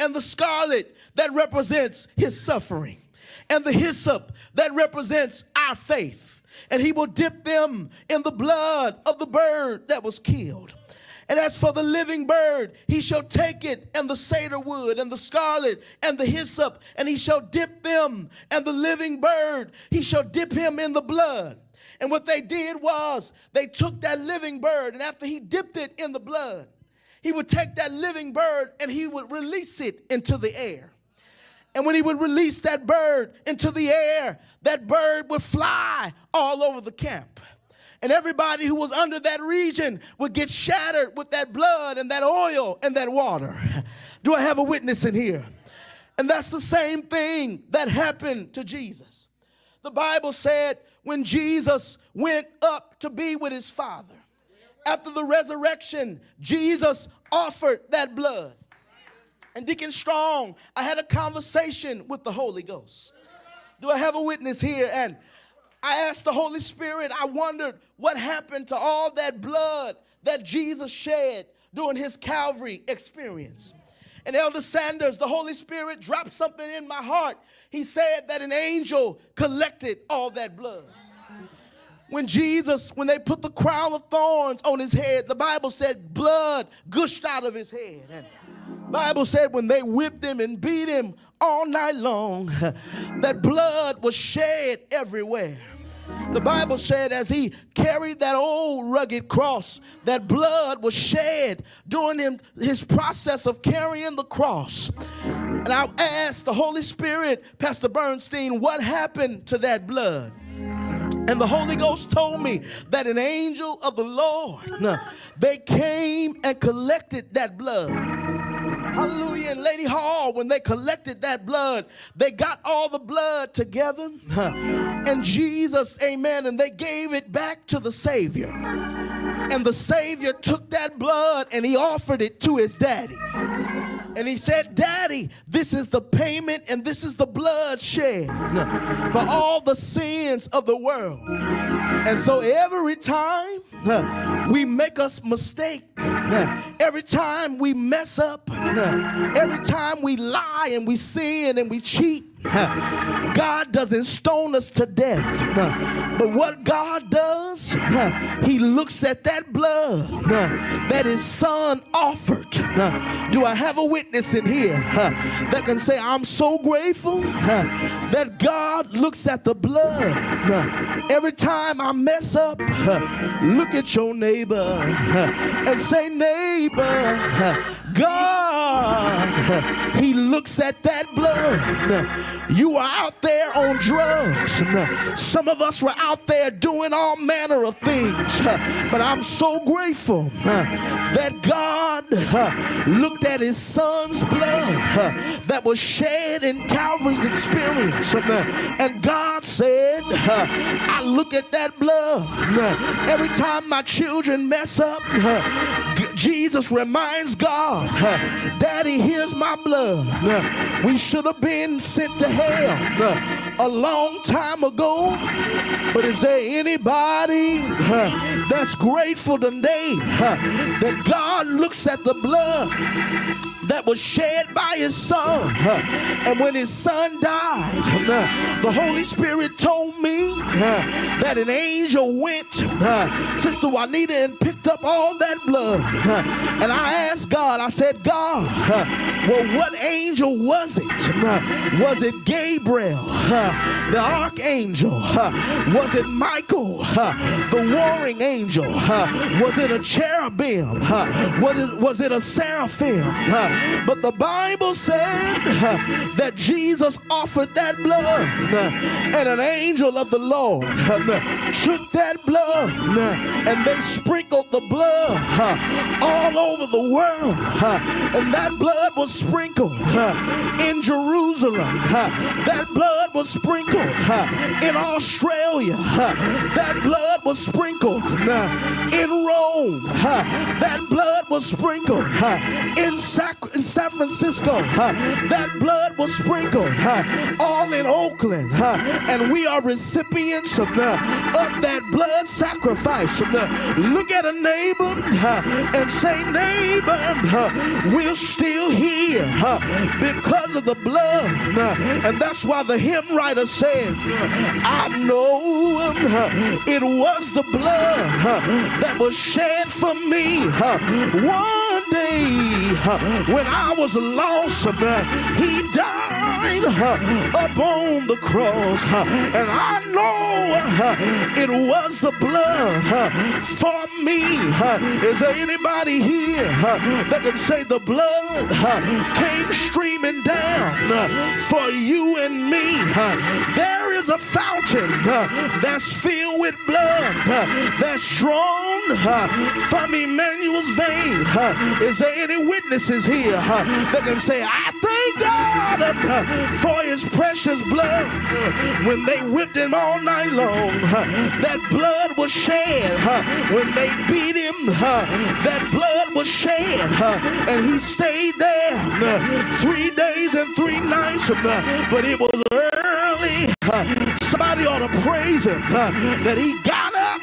and the scarlet that represents his suffering, and the hyssop that represents our faith. And he will dip them in the blood of the bird that was killed. And as for the living bird, he shall take it and the cedar wood and the scarlet and the hyssop, and he shall dip them, and the living bird, he shall dip him in the blood. And what they did was they took that living bird, and after he dipped it in the blood, he would take that living bird and he would release it into the air. And when he would release that bird into the air, that bird would fly all over the camp. And everybody who was under that region would get shattered with that blood and that oil and that water. Do I have a witness in here? And that's the same thing that happened to Jesus. The Bible said when Jesus went up to be with his Father, after the resurrection, Jesus offered that blood. And Deacon Strong, I had a conversation with the Holy Ghost. Do I have a witness here? And I asked the Holy Spirit, I wondered what happened to all that blood that Jesus shed during his Calvary experience. And Elder Sanders, the Holy Spirit dropped something in my heart. He said that an angel collected all that blood. When Jesus, when they put the crown of thorns on his head, the Bible said blood gushed out of his head. And Bible said when they whipped him and beat him all night long, that blood was shed everywhere. The Bible said as he carried that old rugged cross, that blood was shed during him, his process of carrying the cross. And I asked the Holy Spirit, Pastor Bernstein, what happened to that blood? And the Holy Ghost told me that an angel of the Lord, they came and collected that blood. Hallelujah. And Lady Hall, when they collected that blood, they got all the blood together. And Jesus, amen, and they gave it back to the Savior. And the Savior took that blood and he offered it to his daddy. And he said, Daddy, this is the payment and this is the blood shed for all the sins of the world. And so every time we make a mistake, every time we mess up, every time we lie and we sin and we cheat, God doesn't stone us to death. But what God does, He looks at that blood that His Son offered. Do I have a witness in here that can say, I'm so grateful that God looks at the blood? Every time I mess up, look at your neighbor and say, Neighbor, God, He looks at that blood. You are out there on drugs. Uh, some of us were out there doing all manner of things. Uh, but I'm so grateful uh, that God looked at his son's blood that was shed in Calvary's experience. And God said, I look at that blood. Every time my children mess up, Jesus reminds God, Daddy, here's my blood. We should have been sent to hell a long time ago. But is there anybody that's grateful today that God looks at the blood that was shed by his son? And when his son died, the Holy Spirit told me that an angel went, Sister Juanita, and picked up all that blood. And I asked God, I said, God, well, what angel was it? Was it Gabriel, the archangel? Was it Michael, the warring angel? Was it a cherubim? Was it a seraphim? But the Bible said that Jesus offered that blood, and an angel of the Lord took that blood and they sprinkled the blood all over the world. And that blood was sprinkled in Jerusalem. That blood was sprinkled in Australia. That blood was sprinkled in Rome. That blood was sprinkled in San Francisco. That blood was sprinkled all in Oakland. And we are recipients of, that blood sacrifice. Look at a neighbor and say, neighbor, uh, we're still here uh, because of the blood. Uh, and that's why the hymn writer said, I know it was the blood that was shed for me. One day when I was lost, he died upon the cross. And I know it was the blood for me. Is there anybody here that can say the blood came streaming down for you and me? There is a fountain that's filled with blood that's drawn from Emmanuel's vein. Is there any witnesses here that can say, I thank God for his precious blood? When they whipped him all night long, that blood was shed. When they beat him, that blood was shed. And he stayed there three days and three nights. But it was early. Somebody ought to praise him that he got up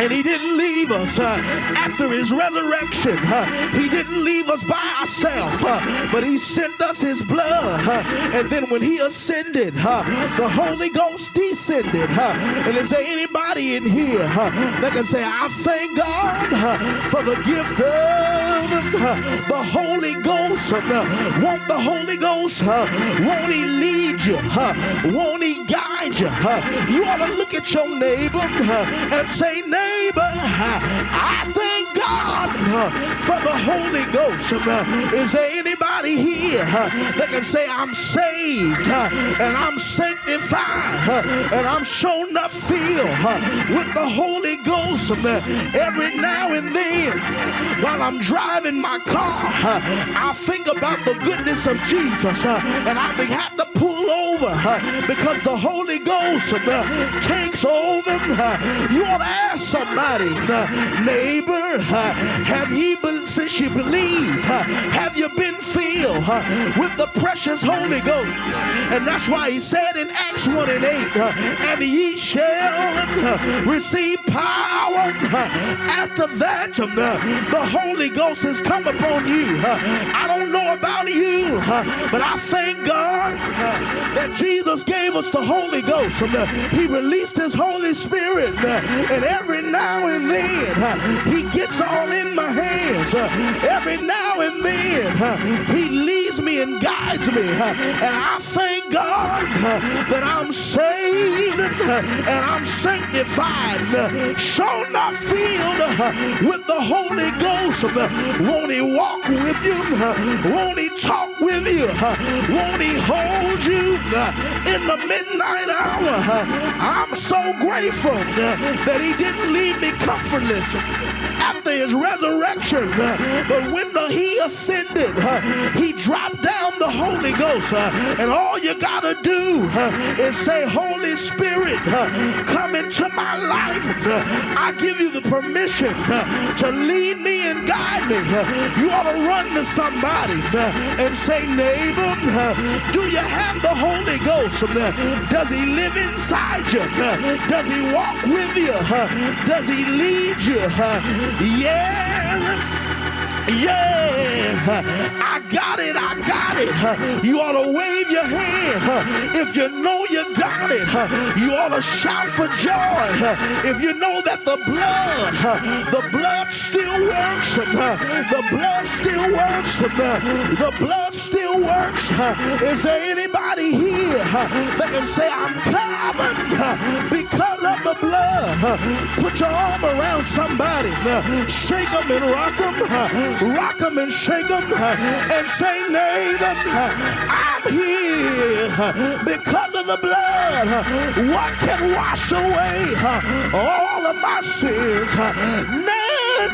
and he didn't leave us after his resurrection. He didn't leave us by ourselves, but he sent us his blood. And then when he ascended, the Holy Ghost descended. And is there anybody in here that can say, I thank God for the gift of the Holy Ghost? Won't the Holy Ghost, won't he lead you? Won't he guide you? You ought to look at your neighbor and say, neighbor, I thank God for the Holy Ghost. Is there anybody here that can say, I'm saved and I'm sanctified and I'm shown up filled with the Holy Ghost every now and then. While I'm driving my car, I think about the goodness of Jesus uh, and I have to pull over because the Holy Ghost uh, takes over. You ought to ask somebody, neighbor, have you been, since you believe, have you been filled with the precious Holy Ghost? And that's why he said in Acts 1 and 8, and ye shall receive power. After that, the Holy Ghost has come upon you. I don't know about you, but I thank God that Jesus gave us the Holy Ghost. He released his Holy Spirit, and every now and then he gets all in my hands. Every now and then he leads me and guides me. And I thank God that I'm saved and I'm sanctified. Show not filled with the Holy Ghost. Won't he walk with you? Won't he talk with you? Won't he hold you in the midnight hour? I'm so grateful that he didn't leave me comfortless after his resurrection, but when the, he ascended, he dropped down the Holy Ghost. And all you got to do is say, Holy Spirit, come into my life. I give you the permission to lead me and guide me. You ought to run to somebody and say, neighbor, do you have the Holy Ghost? Does he live inside you? Does he walk with you? Does he lead you? Yeah. Yeah, I got it, I got it. You ought to wave your hand if you know you got it. You ought to shout for joy if you know that the blood, the blood still works. The blood still works. The blood still works. Is there anybody here that can say, I'm covered because of the blood? Put your arm around somebody, shake them and rock them rock them and shake them and say, neighbor, I'm here because of the blood. What can wash away all of my sins?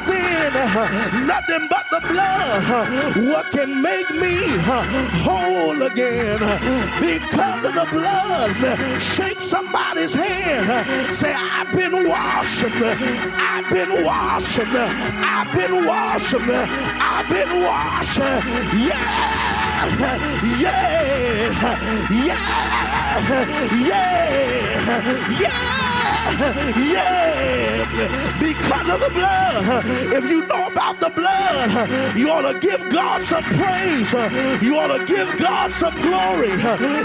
Nothing, nothing but the blood. What can make me whole again? Because of the blood. Shake somebody's hand. Say, I've been washed. I've been washed. I've been washed. I've been washed. Yeah, yeah, yeah, yeah, yeah yeah, because of the blood. If you know about the blood, you ought to give God some praise. You ought to give God some glory.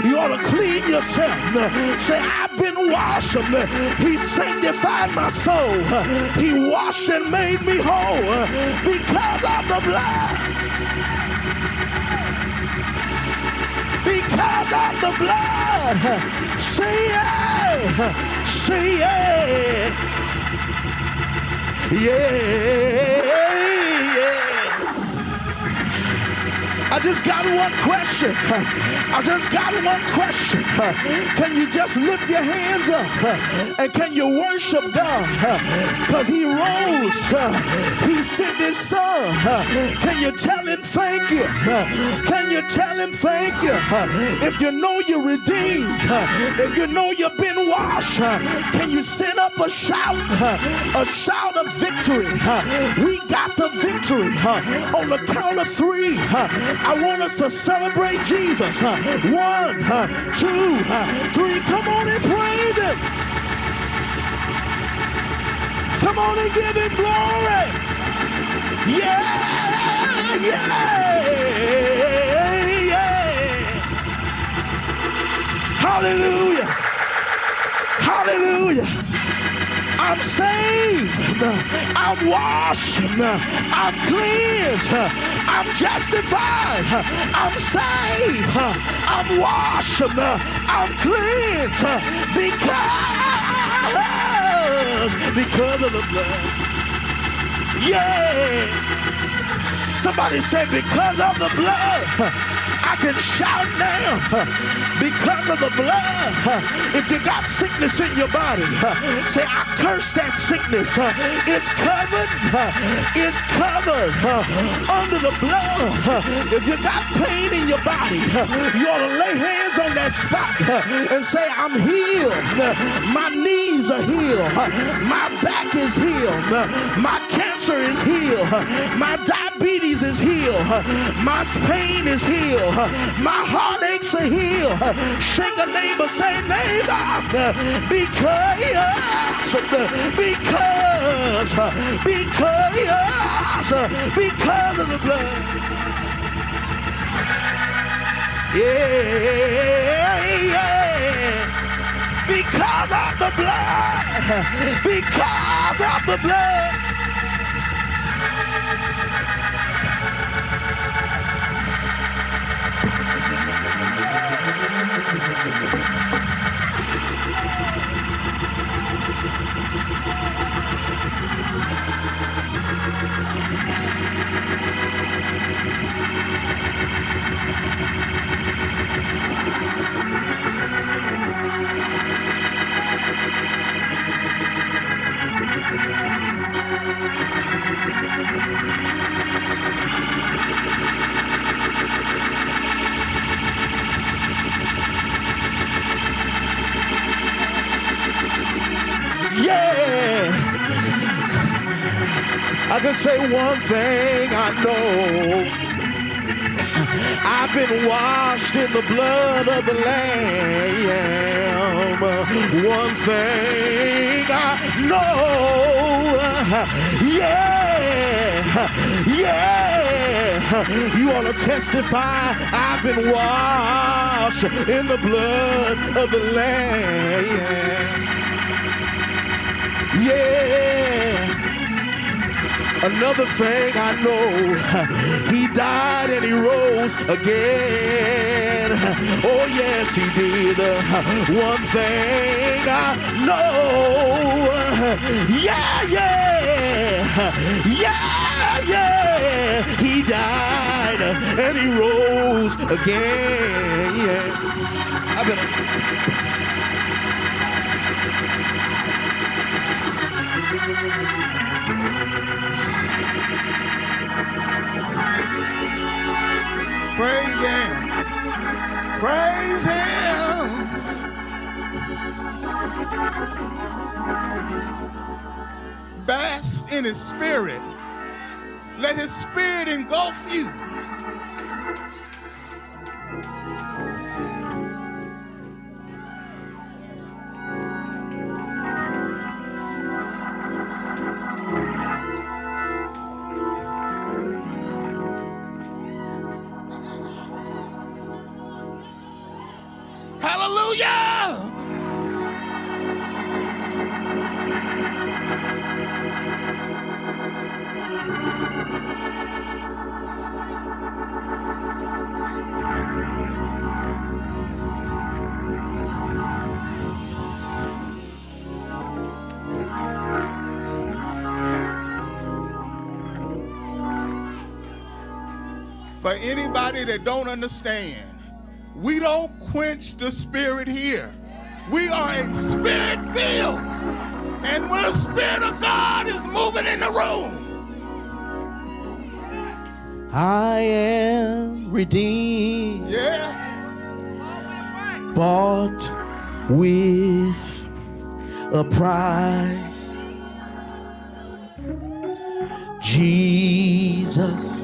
You ought to clean yourself. Say, I've been washed. He sanctified my soul. He washed and made me whole because of the blood. because of the blood. Say yeah, say yeah, yeah, yeah. I just got one question. I just got one question. Can you just lift your hands up and can you worship God? Because He rose. He sent His Son. Can you tell Him thank you? Can you tell Him thank you? If you know you're redeemed, if you know you've been washed, can you send up a shout? A shout of victory. We got the victory on the count of three. I want us to celebrate Jesus. One, two, three. Come on and praise Him. Come on and give Him glory. Yeah, yeah, yeah. Hallelujah. Hallelujah. I'm saved. I'm washed. I'm cleansed. I'm justified. I'm saved. I'm washed. I'm cleansed because because of the blood. Yeah. Somebody said because of the blood. I can shout now because of the blood. If you got sickness in your body, say, I curse that sickness. It's covered. It's covered under the blood. If you got pain in your body, you ought to lay hands on that spot and say, I'm healed. My knees are healed. My back is healed. My cancer is healed. My diabetes is healed. My pain is healed. My heartaches are healed. Shake a neighbor, say neighbor, because, because, because, because of the blood. Yeah, yeah. Because of the blood. Because of the blood. Gracias. thing I know, yeah, yeah. You want to testify? I've been washed in the blood of the Lamb. Yeah. Another thing I know, he died and he rose again. Oh, yes, he did. One thing I know, yeah, yeah, yeah, yeah. He died and he rose again. Yeah. I better. Praise Him. Praise Him. Bask in His Spirit. Let His Spirit engulf you. Anybody that don't understand, we don't quench the spirit here. We are a spirit filled. And when the spirit of God is moving in the room, I am redeemed. Yes. Bought with a price. Jesus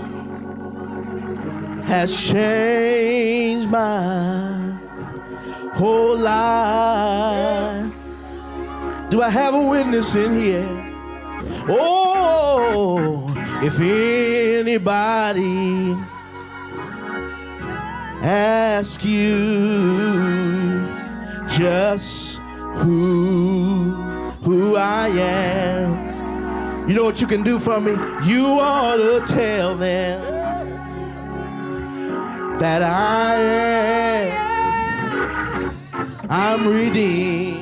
has changed my whole life. Do I have a witness in here? Oh, if anybody ask you just who who I am, you know what you can do for me? You ought to tell them that I am. I'm redeemed.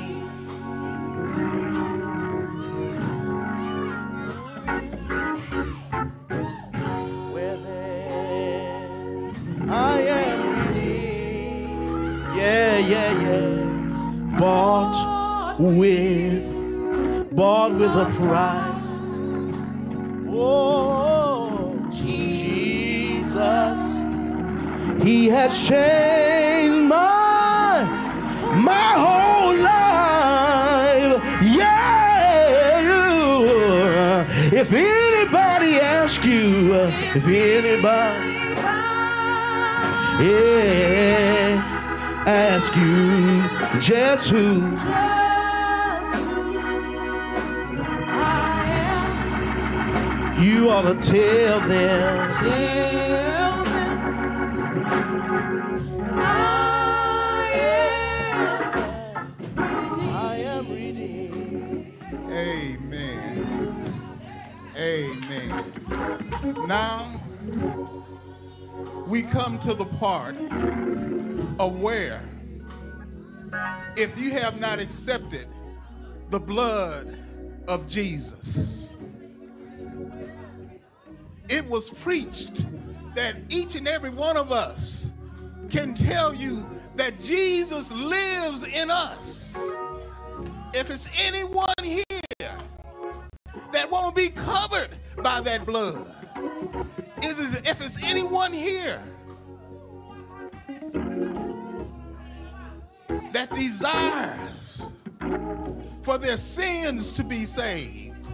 I am redeemed. Yeah, yeah, yeah. Bought with, bought with a price. Oh, He has changed my my whole life. Yeah. If anybody asks you, if anybody yeah, ask you just who. I am you ought to tell them. Now, we come to the part where, if you have not accepted the blood of Jesus, it was preached that each and every one of us can tell you that Jesus lives in us. If it's anyone here that won't be covered by that blood, is, if it's anyone here that desires for their sins to be saved,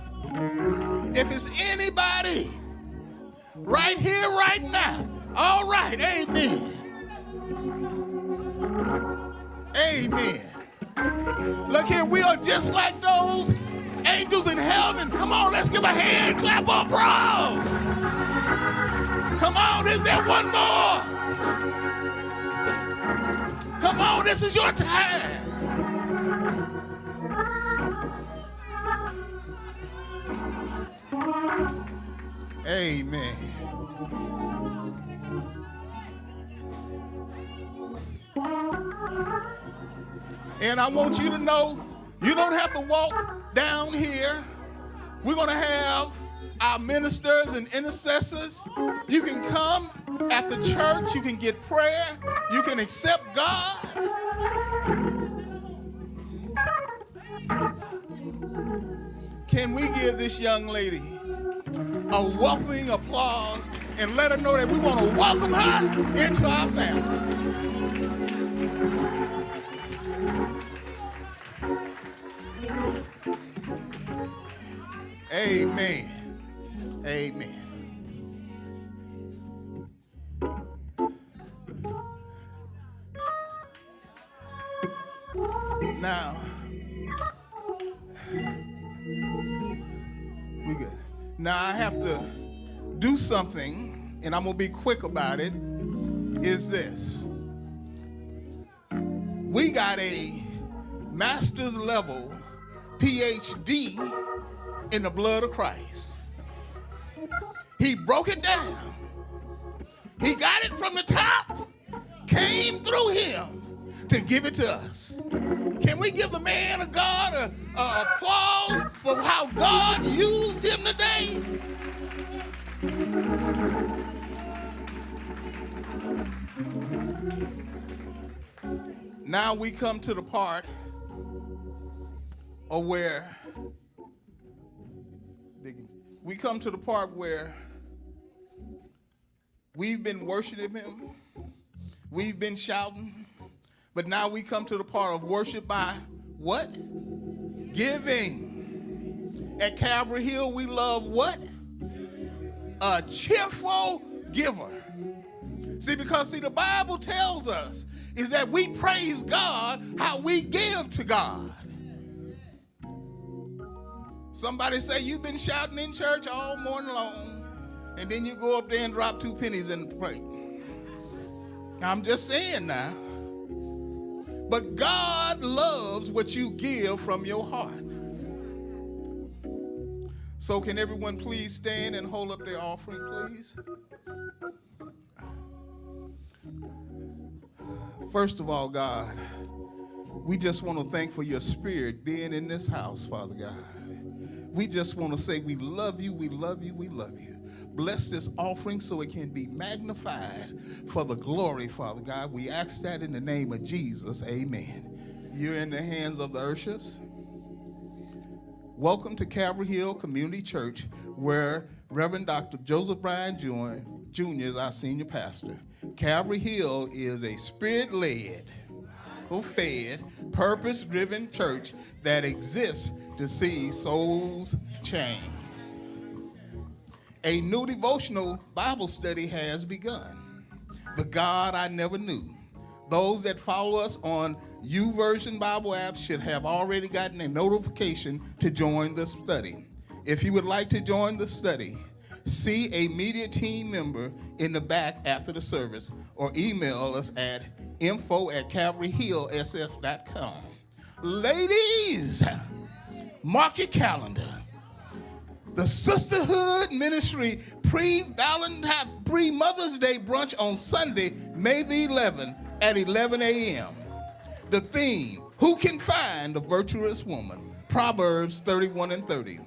If it's anybody right here, right now, all right, amen. Amen. Look here, we are just like those angels in heaven. Come on, let's give a hand clap of applause. Come on, is there one more? Come on, this is your time. Amen. And I want you to know you don't have to walk down here. We're going to have our ministers and intercessors. You can come at the church, you can get prayer, you can accept God. Can we give this young lady a welcoming applause and let her know that we want to welcome her into our family? Amen. Amen. Now, we good. Now I have to do something, and I'm gonna be quick about it. Is this? We got a master's level PhD in the blood of Christ. He broke it down. He got it from the top, came through him to give it to us. Can we give the man of God a, a applause for how God used him today? Now we come to the part of where we come to the part where we've been worshiping him, we've been shouting, but now we come to the part of worship by what? Giving. At Calvary Hill, we love what? A cheerful giver. See, because see, the Bible tells us is that we praise God how we give to God. Somebody say you've been shouting in church all morning long, and then you go up there and drop two pennies in the plate. I'm just saying now. But God loves what you give from your heart. So, can everyone please stand and hold up their offering, please? First of all, God, we just want to thank for your spirit being in this house, Father God. We just want to say we love you, we love you, we love you. Bless this offering so it can be magnified for the glory, Father God. We ask that in the name of Jesus. Amen. You're in the hands of the Urshas. Welcome to Calvary Hill Community Church, where Reverend Dr. Joseph Bryant Jr. is our senior pastor. Calvary Hill is a spirit led, fed, purpose driven church that exists to see souls change. A new devotional Bible study has begun. The God I Never Knew. Those that follow us on YouVersion Bible app should have already gotten a notification to join the study. If you would like to join the study, see a media team member in the back after the service or email us at info at calvaryhillsf.com. Ladies, mark your calendar. The Sisterhood Ministry pre-Valentine, pre-Mother's Day brunch on Sunday, May the 11th at 11 a.m. The theme, who can find a virtuous woman? Proverbs 31 and 30.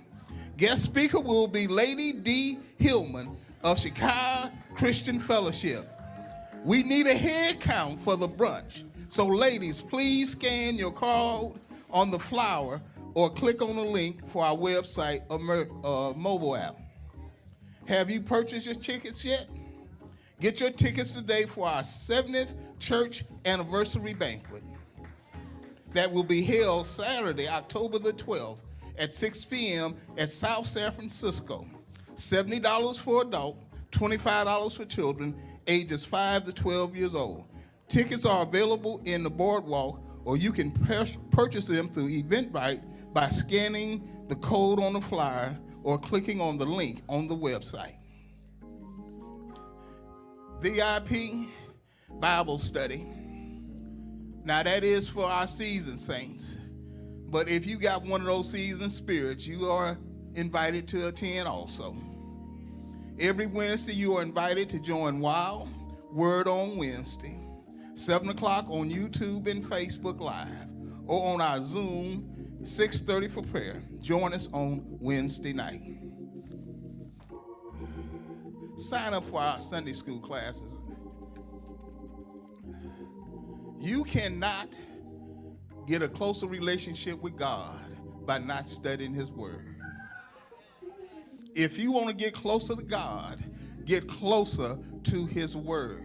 Guest speaker will be Lady D. Hillman of Chicago Christian Fellowship. We need a head count for the brunch. So ladies, please scan your card on the flower or click on the link for our website or uh, mobile app. Have you purchased your tickets yet? Get your tickets today for our 70th church anniversary banquet that will be held Saturday, October the 12th at 6 p.m. at South San Francisco. $70 for adult, $25 for children ages 5 to 12 years old. Tickets are available in the boardwalk, or you can purchase them through Eventbrite by scanning the code on the flyer or clicking on the link on the website. VIP Bible study. Now, that is for our seasoned saints. But if you got one of those seasoned spirits, you are invited to attend also. Every Wednesday, you are invited to join Wild Word on Wednesday, 7 o'clock on YouTube and Facebook Live, or on our Zoom, 6.30 for prayer. Join us on Wednesday night. Sign up for our Sunday school classes. You cannot get a closer relationship with God by not studying His Word. If you want to get closer to God, get closer to His Word.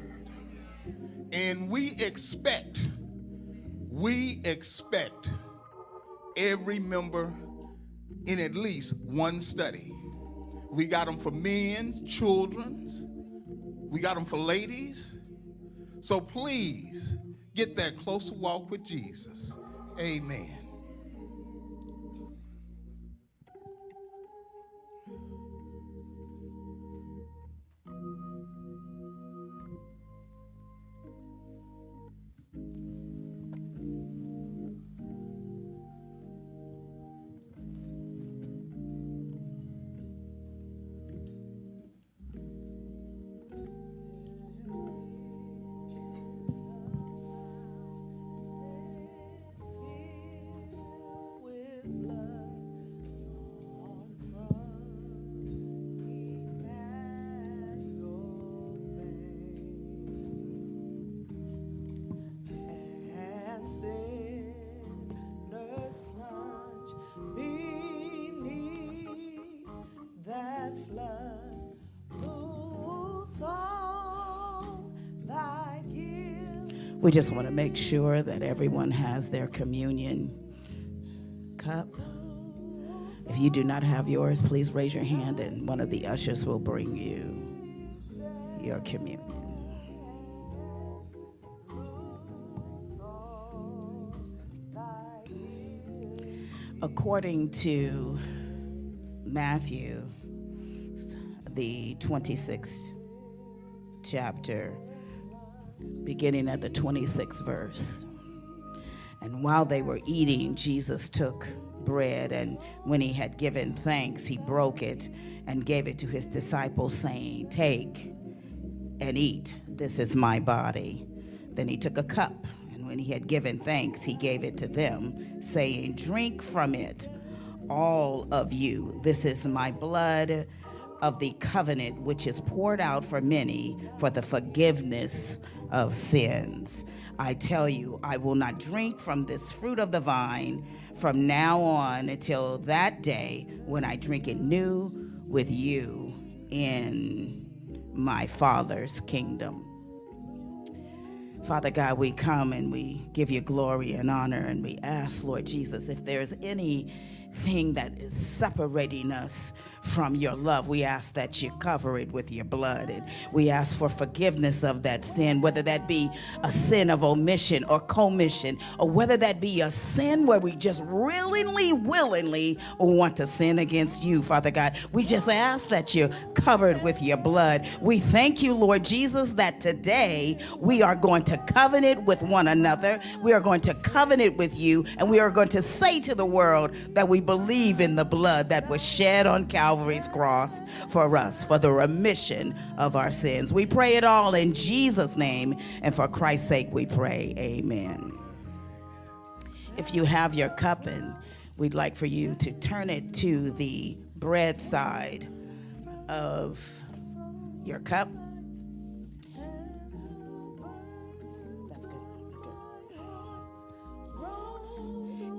And we expect, we expect every member in at least one study. We got them for men's, children's, we got them for ladies. So please get that closer walk with Jesus. Amen. We just want to make sure that everyone has their communion cup. If you do not have yours, please raise your hand and one of the ushers will bring you your communion. According to Matthew, the 26th chapter, beginning at the 26th verse. And while they were eating, Jesus took bread, and when he had given thanks, he broke it and gave it to his disciples, saying, Take and eat. This is my body. Then he took a cup, and when he had given thanks, he gave it to them, saying, Drink from it, all of you. This is my blood of the covenant, which is poured out for many for the forgiveness of sins. I tell you, I will not drink from this fruit of the vine from now on until that day when I drink it new with you in my Father's kingdom. Father God, we come and we give you glory and honor, and we ask, Lord Jesus, if there's any thing that is separating us from your love. We ask that you cover it with your blood. And we ask for forgiveness of that sin, whether that be a sin of omission or commission, or whether that be a sin where we just willingly, willingly want to sin against you, Father God. We just ask that you're covered with your blood. We thank you, Lord Jesus, that today we are going to covenant with one another. We are going to covenant with you, and we are going to say to the world that we believe in the blood that was shed on Calvary's cross for us, for the remission of our sins. We pray it all in Jesus' name, and for Christ's sake we pray. Amen. If you have your cup, and we'd like for you to turn it to the bread side of your cup.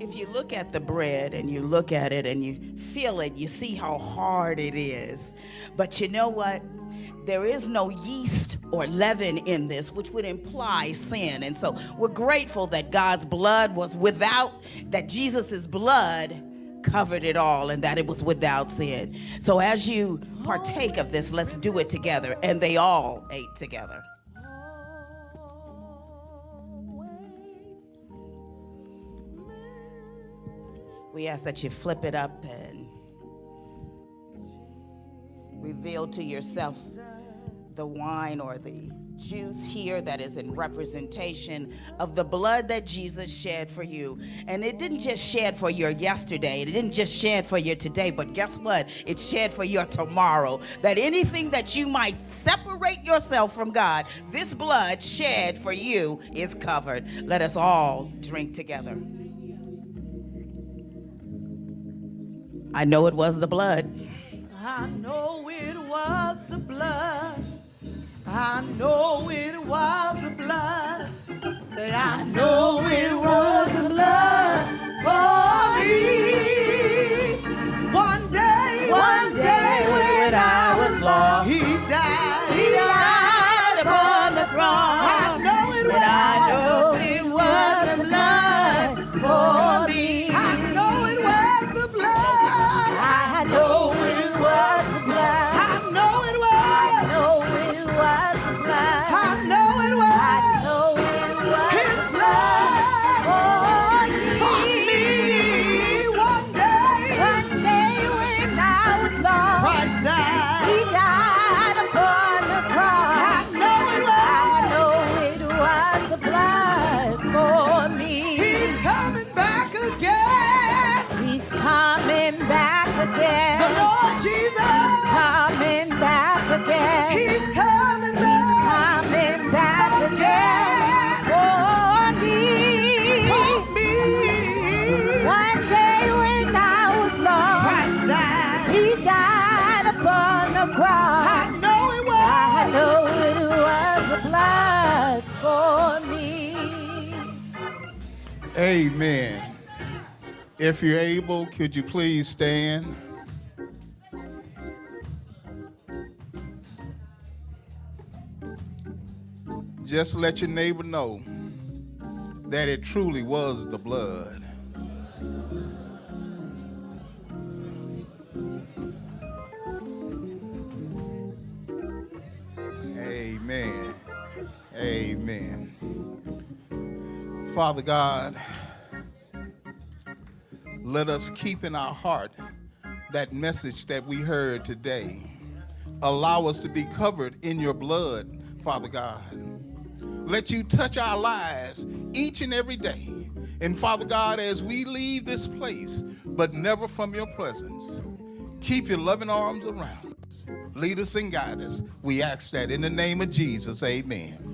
If you look at the bread and you look at it and you feel it, you see how hard it is. But you know what? There is no yeast or leaven in this, which would imply sin. And so we're grateful that God's blood was without, that Jesus' blood covered it all and that it was without sin. So as you partake of this, let's do it together. And they all ate together. We ask that you flip it up and reveal to yourself the wine or the juice here that is in representation of the blood that Jesus shed for you. And it didn't just shed for your yesterday, it didn't just shed for your today, but guess what? It shed for your tomorrow. That anything that you might separate yourself from God, this blood shed for you is covered. Let us all drink together. I know it was the blood. I know it was the blood. I know it was the blood. Say, I know it was the blood for me. One day, one day when I was lost, If you're able, could you please stand? Just let your neighbor know that it truly was the blood. Amen. Amen. Father God, let us keep in our heart that message that we heard today. Allow us to be covered in your blood, Father God. Let you touch our lives each and every day. And Father God, as we leave this place, but never from your presence, keep your loving arms around us. Lead us and guide us. We ask that in the name of Jesus. Amen.